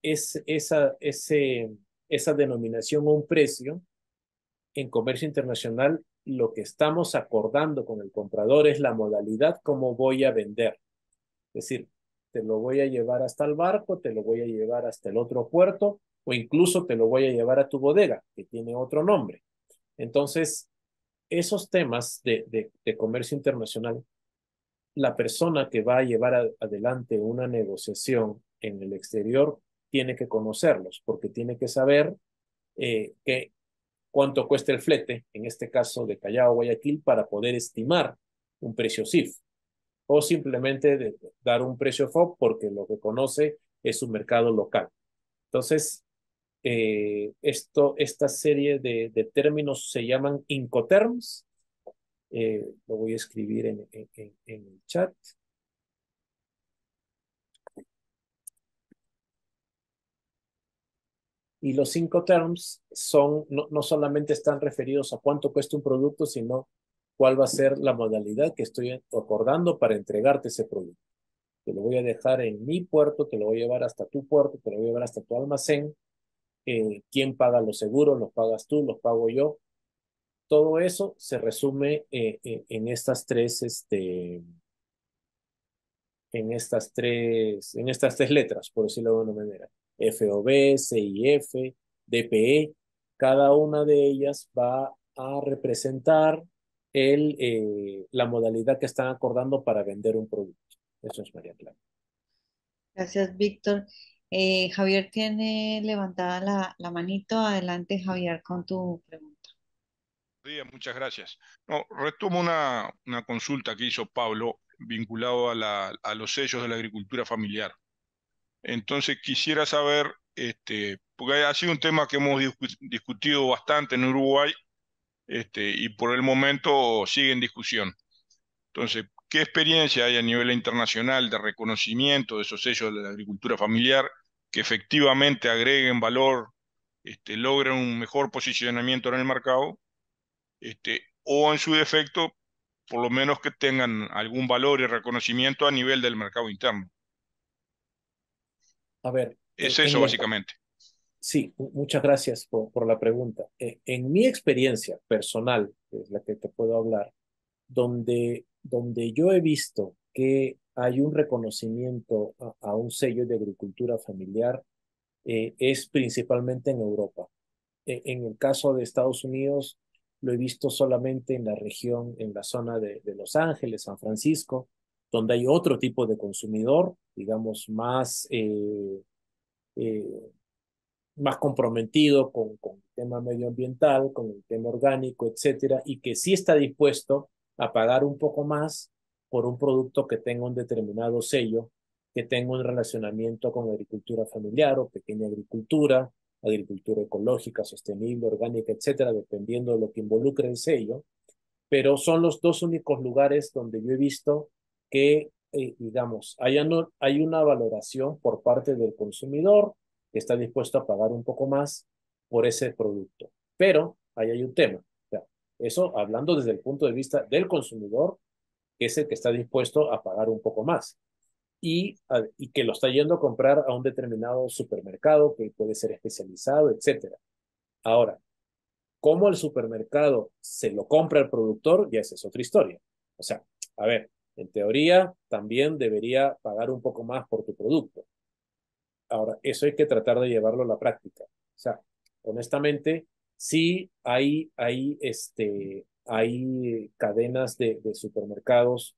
es, esa, esa denominación a un precio en comercio internacional lo que estamos acordando con el comprador es la modalidad como voy a vender. Es decir, te lo voy a llevar hasta el barco, te lo voy a llevar hasta el otro puerto o incluso te lo voy a llevar a tu bodega, que tiene otro nombre. Entonces, esos temas de, de, comercio internacional, la persona que va a llevar adelante una negociación en el exterior tiene que conocerlos, porque tiene que saber eh, que cuánto cuesta el flete, en este caso de Callao a Guayaquil, para poder estimar un precio CIF o simplemente dar un precio FOB porque lo que conoce es un mercado local. Entonces, eh, esto, esta serie de, términos se llaman Incoterms. Eh, lo voy a escribir en, el chat. Y los cinco terms son, no, no solamente están referidos a cuánto cuesta un producto, sino cuál va a ser la modalidad que estoy acordando para entregarte ese producto. Te lo voy a dejar en mi puerto, te lo voy a llevar hasta tu puerto, te lo voy a llevar hasta tu almacén. Eh, ¿Quién paga los seguros? ¿Los pagas tú? ¿Los pago yo? Todo eso se resume eh, eh, en estas tres, este, en estas tres, en estas tres letras, por decirlo de alguna manera. FOB, CIF, DPE. Cada una de ellas va a representar el, eh, la modalidad que están acordando para vender un producto. Eso es María Clara. Gracias, Víctor. Eh, Javier tiene levantada la, la, manito. Adelante, Javier, con tu pregunta. Muchas gracias. No, retomo una, una consulta que hizo Pablo vinculado a, la, a los sellos de la agricultura familiar. Entonces quisiera saber, este, porque ha sido un tema que hemos discutido bastante en Uruguay este, y por el momento sigue en discusión. Entonces, ¿qué experiencia hay a nivel internacional de reconocimiento de esos sellos de la agricultura familiar que efectivamente agreguen valor, este, logren un mejor posicionamiento en el mercado, este, o en su defecto, por lo menos que tengan algún valor y reconocimiento a nivel del mercado interno? A ver. Es eso, básicamente. Sí, muchas gracias por, por la pregunta. Eh, en mi experiencia personal, que es la que te puedo hablar, donde, donde yo he visto que hay un reconocimiento a, un sello de agricultura familiar, eh, es principalmente en Europa. E, en el caso de Estados Unidos, lo he visto solamente en la región, en la zona de, de Los Ángeles, San Francisco, donde hay otro tipo de consumidor, digamos, más eh, más comprometido con, con, el tema medioambiental, con el tema orgánico, etcétera, y que sí está dispuesto a pagar un poco más por un producto que tenga un determinado sello, que tenga un relacionamiento con agricultura familiar o pequeña agricultura, agricultura ecológica, sostenible, orgánica, etcétera, dependiendo de lo que involucre el sello. Pero son los dos únicos lugares donde yo he visto que, eh, digamos, hay, hay una valoración por parte del consumidor que está dispuesto a pagar un poco más por ese producto. Pero ahí hay un tema. eso hablando desde el punto de vista del consumidor, que es el que está dispuesto a pagar un poco más. Y, y que lo está yendo a comprar a un determinado supermercado que puede ser especializado, etc. Ahora, cómo el supermercado se lo compra el productor, ya esa es otra historia. O sea, a ver, en teoría también debería pagar un poco más por tu producto. Ahora, eso hay que tratar de llevarlo a la práctica. O sea, honestamente, sí hay, hay, este, hay cadenas de, supermercados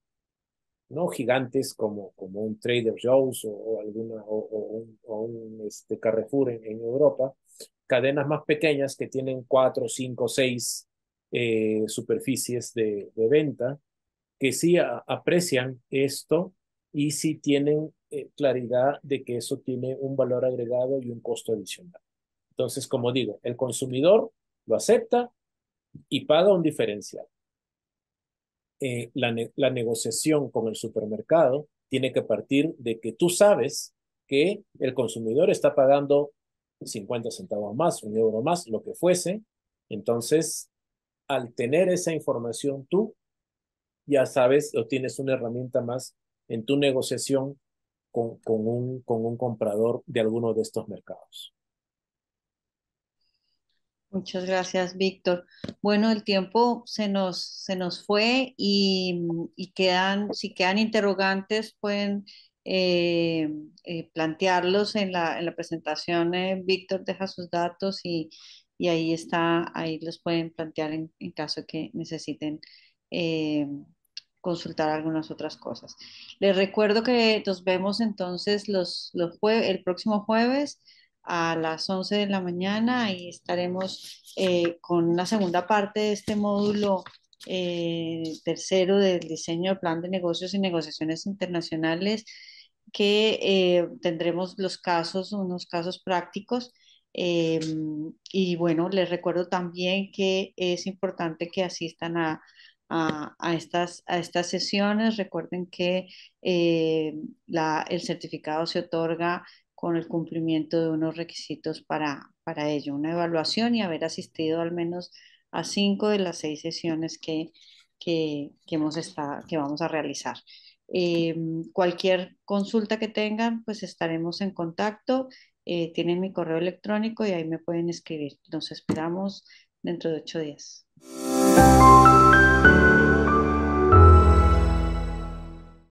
no gigantes como, como un Trader Joe's o, alguna o, un, este Carrefour en, Europa, cadenas más pequeñas que tienen cuatro, cinco, seis eh, superficies de, venta, que sí aprecian esto y sí tienen eh, claridad de que eso tiene un valor agregado y un costo adicional. Entonces, como digo, el consumidor lo acepta y paga un diferencial. Eh, la, la negociación con el supermercado tiene que partir de que tú sabes que el consumidor está pagando 50 centavos más, un euro más, lo que fuese. Entonces, al tener esa información tú, ya sabes o tienes una herramienta más en tu negociación con, con, un, con un comprador de alguno de estos mercados. Muchas gracias, Víctor. Bueno, el tiempo se nos, se nos fue y, y, quedan, si quedan interrogantes, pueden eh, eh, plantearlos en la, en la presentación. Víctor deja sus datos y, y, ahí está, ahí los pueden plantear en, en caso que necesiten consultar algunas otras cosas. Les recuerdo que nos vemos entonces los, los el próximo jueves a las 11 de la mañana y estaremos con una segunda parte de este módulo eh, tercero del diseño del plan de negocios y negociaciones internacionales, que eh, tendremos los casos, unos casos prácticos. Eh, y bueno, les recuerdo también que es importante que asistan a, a, a estas, a estas sesiones. Recuerden que la, el certificado se otorga con el cumplimiento de unos requisitos para, para ello, una evaluación y haber asistido al menos a cinco de las seis sesiones que, que, hemos estado, que vamos a realizar. Eh, cualquier consulta que tengan, pues estaremos en contacto. Eh, tienen mi correo electrónico y ahí me pueden escribir. Nos esperamos dentro de ocho días.